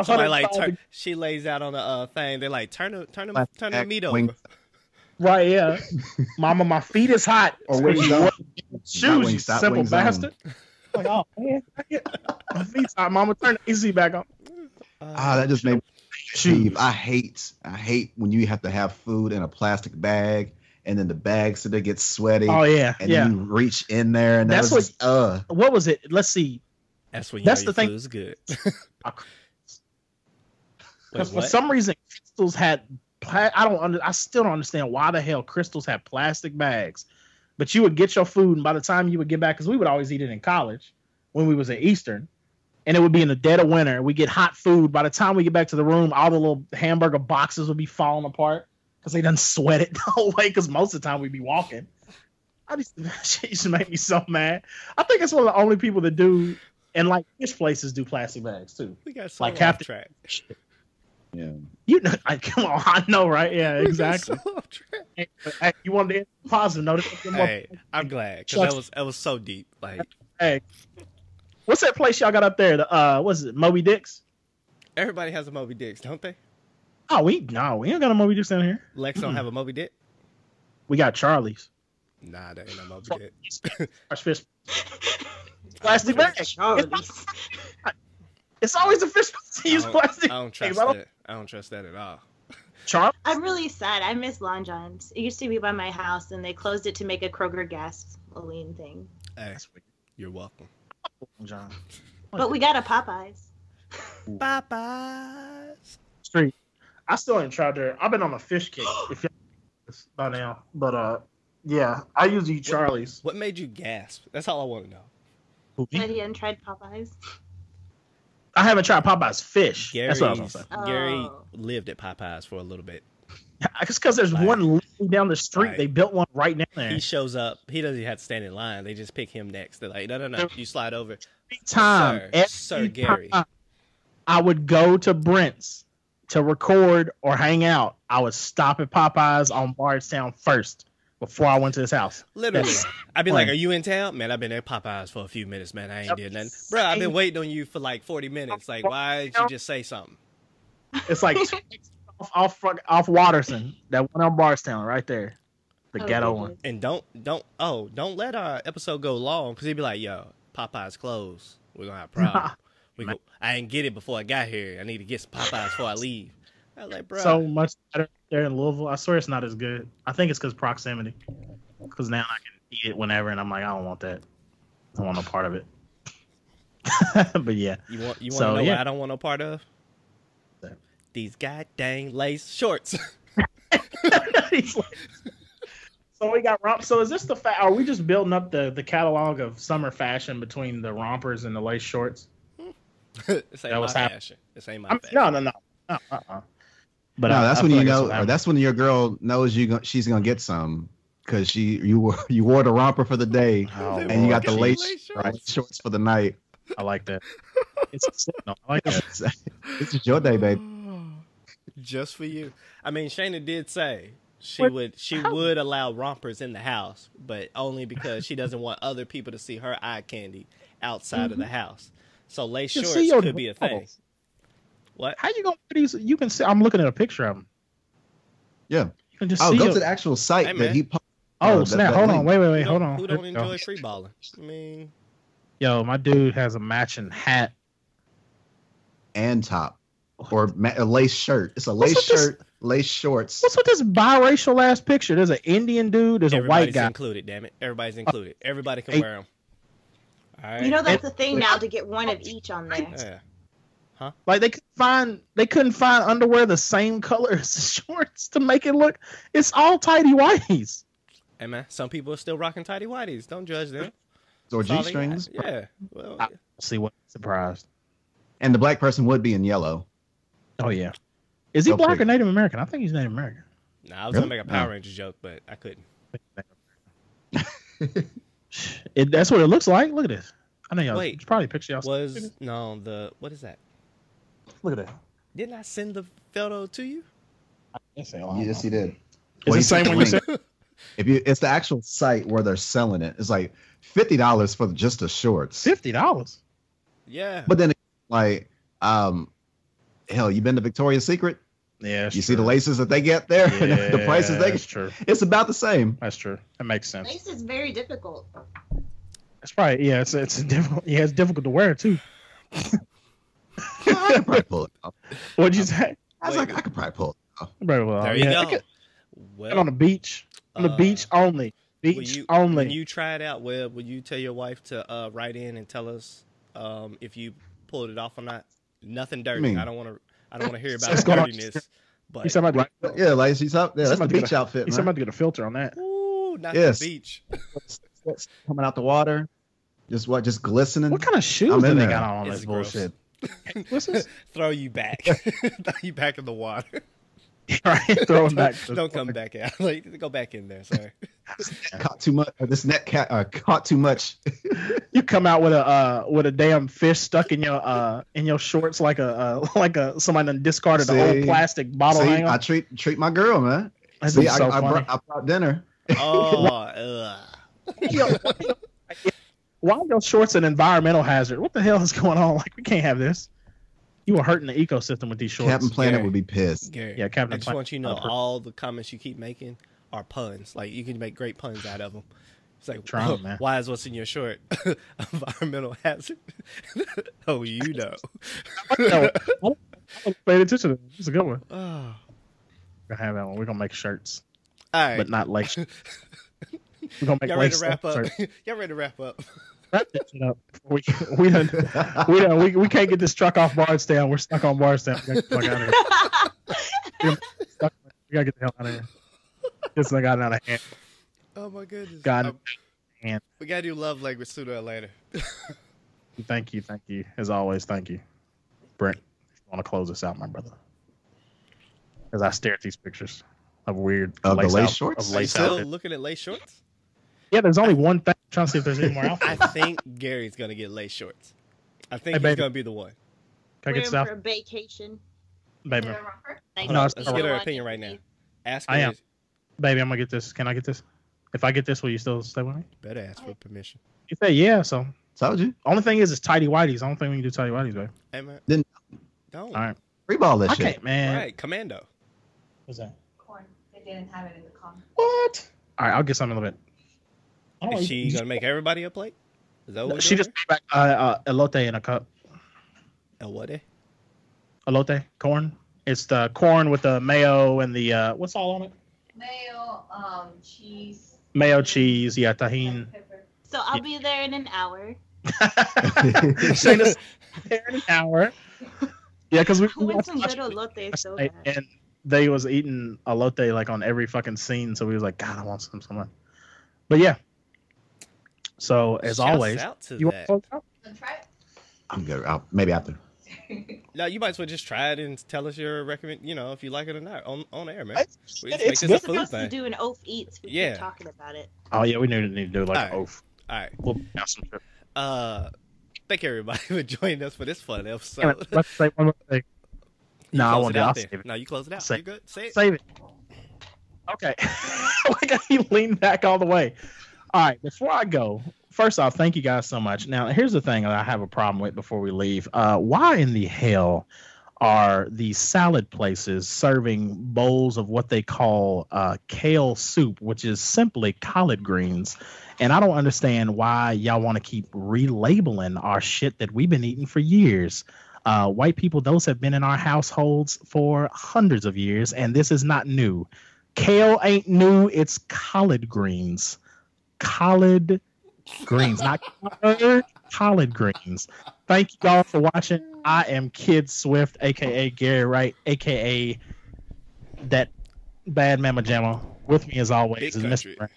It's a Somebody like 105 turn, she lays out on the uh, thing. They're like turn the turn the Like turn the meat wing- over. Right, yeah. Mama, my feet is hot. Or wing you zone. shoes, wing you simple bastard. Like, oh man, my feet's hot. Mama, turn the AC back on. Ah, that just made me Shoes. Steve, I hate I hate when you have to have food in a plastic bag and then the bag so they get sweaty Oh yeah, and yeah. then you reach in there and That's that's what uh What was it? Let's see. That's when you That's know the your thing- food's good. Because for some reason, Krystals had. Pla- I don't. Under, I still don't understand why the hell Krystals had plastic bags. But you would get your food, and by the time you would get back, because we would always eat it in college when we was at Eastern, and it would be in the dead of winter. We get hot food. By the time we get back to the room, all the little hamburger boxes would be falling apart because they done sweat it the whole way. Because most of the time we'd be walking. I just shit used to make me so mad. I think it's one of the only people that do, and like fish places do plastic bags too. we got so like off Captain- track. Yeah. You know, I, come on, I know, right? Yeah, exactly. so. Hey, hey, you wanted to end positive note. Hey, I'm glad because that was that was so deep. Like Hey, what's that place y'all got up there? The uh, what's it? Moby Dick's? everybody has a Moby Dicks, don't they? Oh, we no, we ain't got a Moby Dick's down here. Lex don't Mm-mm. have a Moby Dick. We got Charlie's. Nah, that ain't no Moby Dick. Fresh fish. Plastic bag. It's, always a fish. I Use don't, plastic. I don't trust I don't- that. I don't trust that at all. Charlie. I'm really sad. I miss Long John's. It used to be by my house, and they closed it to make a Kroger gasoline thing. Hey, you're welcome. John. But we got a Popeyes. Bye bye. Street. I still ain't tried there. I've been on a fish kick. If you by now, but uh, yeah, I usually eat Charlie's. What made you gasp? That's all I want to know. Who, me? But he hadn't tried Popeyes. I haven't tried Popeye's fish. Gary's, That's what I was gonna say. Gary Oh. lived at Popeyes for a little bit. It's because there's Right. one down the street. Right. They built one right down there. He shows up. He doesn't even have to stand in line. They just pick him next. They're like, no, no, no. You slide over. Every time, Sir, every Sir Gary. time I would go to Brent's to record or hang out. I would stop at Popeyes on Bardstown first before I went to his house. Literally. That's I'd be like, are you in town? Man, I've been at Popeyes for a few minutes, man. I ain't did nothing. Bro, I've been waiting on you for like 40 minutes. Like, why did you just say something? It's like off, off off Watterson, that one on Bardstown right there, the Oh, ghetto one. And don't, don't, oh, don't let our episode go long because he'd be like, yo, Popeyes closed. We're going to have a problem. we go, I didn't get it before I got here. I need to get some Popeyes before I leave. I like, bro. So much better there in Louisville. I swear it's not as good. I think it's because proximity. Because now I can eat it whenever, and I'm like, I don't want that. I don't want no part of it. but yeah. You want you want So, to know yeah. what I don't want no part of? That. These goddamn lace shorts. Like- so we got romp. So is this the fa- Are we just building up the the catalog of summer fashion between the rompers and the lace shorts? this ain't That my was hap- fashion. This ain't my I'm, fashion. no, no, no, no. Uh-uh. uh-uh. But no, I- that's I when you like know, what or that's when your girl knows you go, she's gonna get some because she you wore you wore the romper for the day Oh, and you got the lace Lace right, shorts. shorts for the night. I like that. It's a signal. I like that. this is your day, baby. Just for you. I mean, Shayna did say she What- would she how- would allow rompers in the house, but only because she doesn't want other people to see her eye candy outside of the mm-hmm. house. So lace You shorts could be a thing. Balls. What? How you gonna put these? You can see. I'm looking at a picture of him. Yeah. You can just Oh, see. go your- to the actual site Hey, that man. he. po- oh uh, snap! that Hold on. Wait, wait, wait. Hold on. Who don't enjoy free balling? I mean, Yo, my dude has a matching hat. and top or ma- a lace shirt. It's a lace What's with this- shirt, lace shorts. What's with this biracial ass picture? There's an Indian dude. There's a white guy. included. Damn it, everybody's included. Everybody can Hey. wear them. All right. You know that's the thing now to get one of each on there. yeah. Like they could find they couldn't find underwear the same color as the shorts to make it look. It's all tidy whities. Hey man, some people are still rocking tidy whities. Don't judge them. or G strings. Yeah. Well, Ah. See what? Surprised. And the black person would be in yellow. Oh yeah. Is he Go black figure. or Native American? I think he's Native American. nah, I was Really? gonna make a Power Oh. Ranger joke, but I couldn't. It, that's what it looks like. Look at this. I know y'all. Wait. it's probably a picture y'all. Was no the what is that? Look at that. Didn't I send the photo to you? Yes, Yes, he did. It's Well, the he same took one you said. If you, it's the actual site where they're selling it. It's like fifty dollars for just the shorts. Fifty dollars. Yeah. But then, like, um, hell, you been to Victoria's Secret? Yeah, you see the laces that they get there, yeah, the prices they. That's true. It's about the same. That's true. That makes sense. Lace is very difficult. It's right. yeah. It's it's difficult. Yeah, it's difficult to wear too. I could probably pull it off. What'd you say? I was Wait. like, I could probably pull it off. Very well. there you yeah, I go. could- Well, on the beach. On the uh, beach only. will Beach you, only. When you try it out, Webb, will you tell your wife to uh, write in and tell us um, if you pulled it off or not? Nothing dirty. mean? I don't want to. I don't want to hear about What's the dirtiness. But said about to, Yeah, like she's up there. That's the beach get outfit, you man. said about to get a filter on that. ooh, not Yes. the beach. Coming out the water, just what, just glistening. What kind of shoes I'm do in they there. got on on It's this gross. bullshit? What's this? Throw you back. Throw you back in the water. right, throwing back. to- Don't come back out. Like, go back in there, sir. caught too much. uh, This net cat uh, caught too much. You come out with a uh, with a damn fish stuck in your uh in your shorts like a uh, like a somebody done discarded an old See? plastic bottle See, hanger. I treat treat my girl, man. That's See, so I, I, brought, I brought dinner. Oh, ugh. Yo, why are your shorts an environmental hazard? What the hell is going on? Like we can't have this. You are hurting the ecosystem with these shorts. Captain Planet Gary. would be pissed. Gary, Yeah, Captain I just Planet- want you to know uh, all the comments you keep making are puns. Like you can make great puns out of them. It's like, Trying, man. why is what's in your short environmental hazard? oh, you know. No, I wasn't paying attention to. It's a good one. oh. We're gonna have that one. We're gonna make shirts, All right, but not like. We're gonna make y'all ready to wrap up? y'all ready to wrap up? Wrap this shit up. We we done, we done, we we can't get this truck off Bardstown. We're stuck on Bardstown. We gotta get the fuck out of here. Stuck- We gotta get the hell out of here. This thing got out of hand. Oh my goodness. Got Um, hand. we gotta do love language sooner or later. Thank you, thank you. As always, thank you. Brent, if you want to close this out, my brother. As I stare at these pictures of weird Of the lace out- shorts? Of Are you lace still outfit. looking at lace shorts? Yeah, there's only one thing. I'm trying to see if there's any more I think Gary's gonna get lace shorts. I think Hey, he's baby. gonna be the one. Can I Wear get 'em stuff? for a vacation. Baby, Thank Hold No, on, it's let's get her opinion right now. Ask I her. am. baby, I'm gonna get this. Can I get this? If I get this, will you still stay with me? Better ask for permission. You say yeah, so Told you. only thing is it's tidy whities. Only thing we can do tidy whities, baby. Hey man. Then- don't. All right. Free ball this I shit. can't, man. Right, commando. What's that? corn. They didn't have it in the comments. What? All right, I'll get something in a little bit. Oh, Is you- she gonna make everybody a plate? Is that what we're She just made back uh, uh, elote in a cup. here? What? eh? Elote corn. It's the corn with the mayo and the uh, what's all on it? Mayo, um, cheese, Mayo, cheese, yeah, Tajín. So I'll be there in an hour. Shayna's there in an hour. Yeah, because we, I we want watched some good elote so bad. and they was eating elote like on every fucking scene. So we was like, God, I want some somewhere. But yeah. So as Shouts always, out to you want to that. close out? Wanna try I'm good. I'll, maybe after. it? No, you might as well just try it and tell us your recommend. You know, if you like it or not on on air, man. It's, We just make it's this good. a We're food supposed to do an OAF eats. We Yeah. talking about it. Oh yeah, we need to need to do like Alright. an OAF. All right. We'll have some shit. Uh, Thank you everybody for joining us for this fun Damn it, episode. let's say one more thing. You No, I close won't it do it. I'll save it. No, you close it out. Say- you good? Say it. Save it. Okay. like how you lean back all the way. All right. Before I go, first off, thank you guys so much. Now, here's the thing that I have a problem with before we leave. Uh, why in the hell are these salad places serving bowls of what they call uh, kale soup, which is simply collard greens? And I don't understand why y'all want to keep relabeling our shit that we've been eating for years. Uh, white people, those have been in our households for hundreds of years, and this is not new. Kale ain't new, it's collard greens. Collard greens, not collard, collard greens. Thank you all for watching. I am Kid Swift, aka Gary Wright, aka that bad mama jamma. With me as always Big is country. Mr.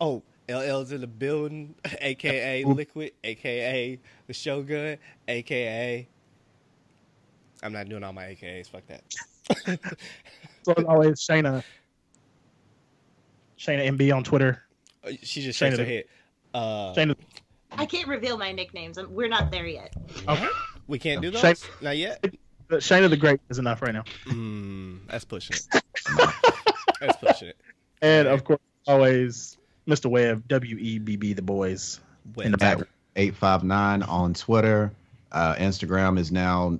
Oh, LL's in the building, aka Liquid, aka the Shogun, aka. I'm not doing all my AKAs. Fuck that. So as always, Shayna. Shayna NB on Twitter. Uh, she just Shayna shakes her the- head. Uh, Shayna I can't reveal my nicknames. I'm- We're not there yet. okay. we can't do those. Shay- Not yet. Shayna the Great is enough right now. Mm, that's pushing it. that's pushing it. And of course, always Mr. Webb, W E B B the boys in the Wet. background. Eight five nine on Twitter. Uh, Instagram is now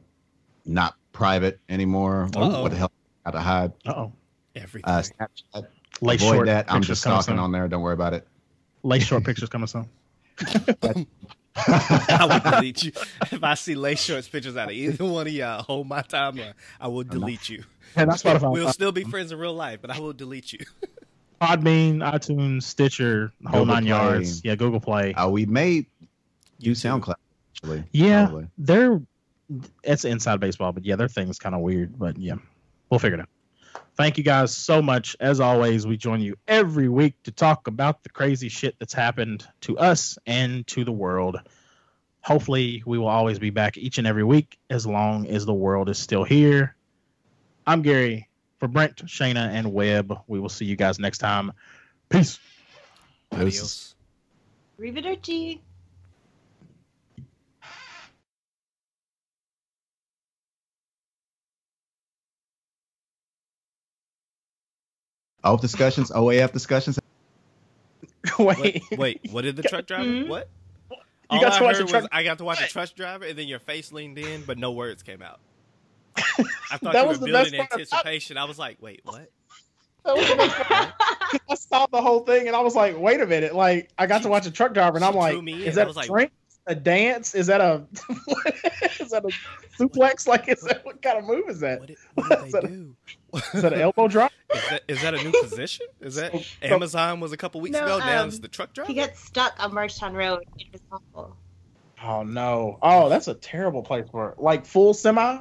not private anymore. Uh-oh. What the hell? Got to hide. Uh oh. Everything. Uh, Snapchat. Lace Avoid short that. I'm just coming stalking on there. Don't worry about it. Lace short pictures coming soon. I will delete you. If I see lace shorts pictures out of either one of y'all, hold my timeline. I will delete you. And that's Spotify. We'll still be friends in real life, but I will delete you. Podbean, iTunes, Stitcher, the whole Google nine Play. yards. Yeah, Google Play. Uh, we may You use too. SoundCloud actually. Yeah, probably. they're it's inside baseball, but yeah, their thing's kind of weird. But yeah, we'll figure it out. Thank you guys so much. As always, we join you every week to talk about the crazy shit that's happened to us and to the world. Hopefully, we will always be back each and every week as long as the world is still here. I'm Gary for Brent, Shayna, and Webb. We will see you guys next time. Peace. Adios. Arrivederci. OAF discussions, OAF discussions. Wait. Wait, wait, what did the truck driver? Mhm. What? You All got to I watch heard the truck- was I got to watch a truck driver, and then your face leaned in, but no words came out. I thought That you was were the building best part. anticipation. I was like, wait, what? That was the best part. I saw the whole thing and I was like, wait a minute. Like, I got to watch a truck driver and I'm like, me is that a like- drink? A dance? Is that a is that a suplex? Like, is that what kind of move is that? What did, what did Is they that a- do? Is that an elbow drop? Is that, is that a new position? Is that So- Amazon was a couple weeks No, ago? Now um, it's the truck driver. he got stuck on Bardstown Road. It was awful. Oh no! Oh, that's a terrible place for it. Like full semi.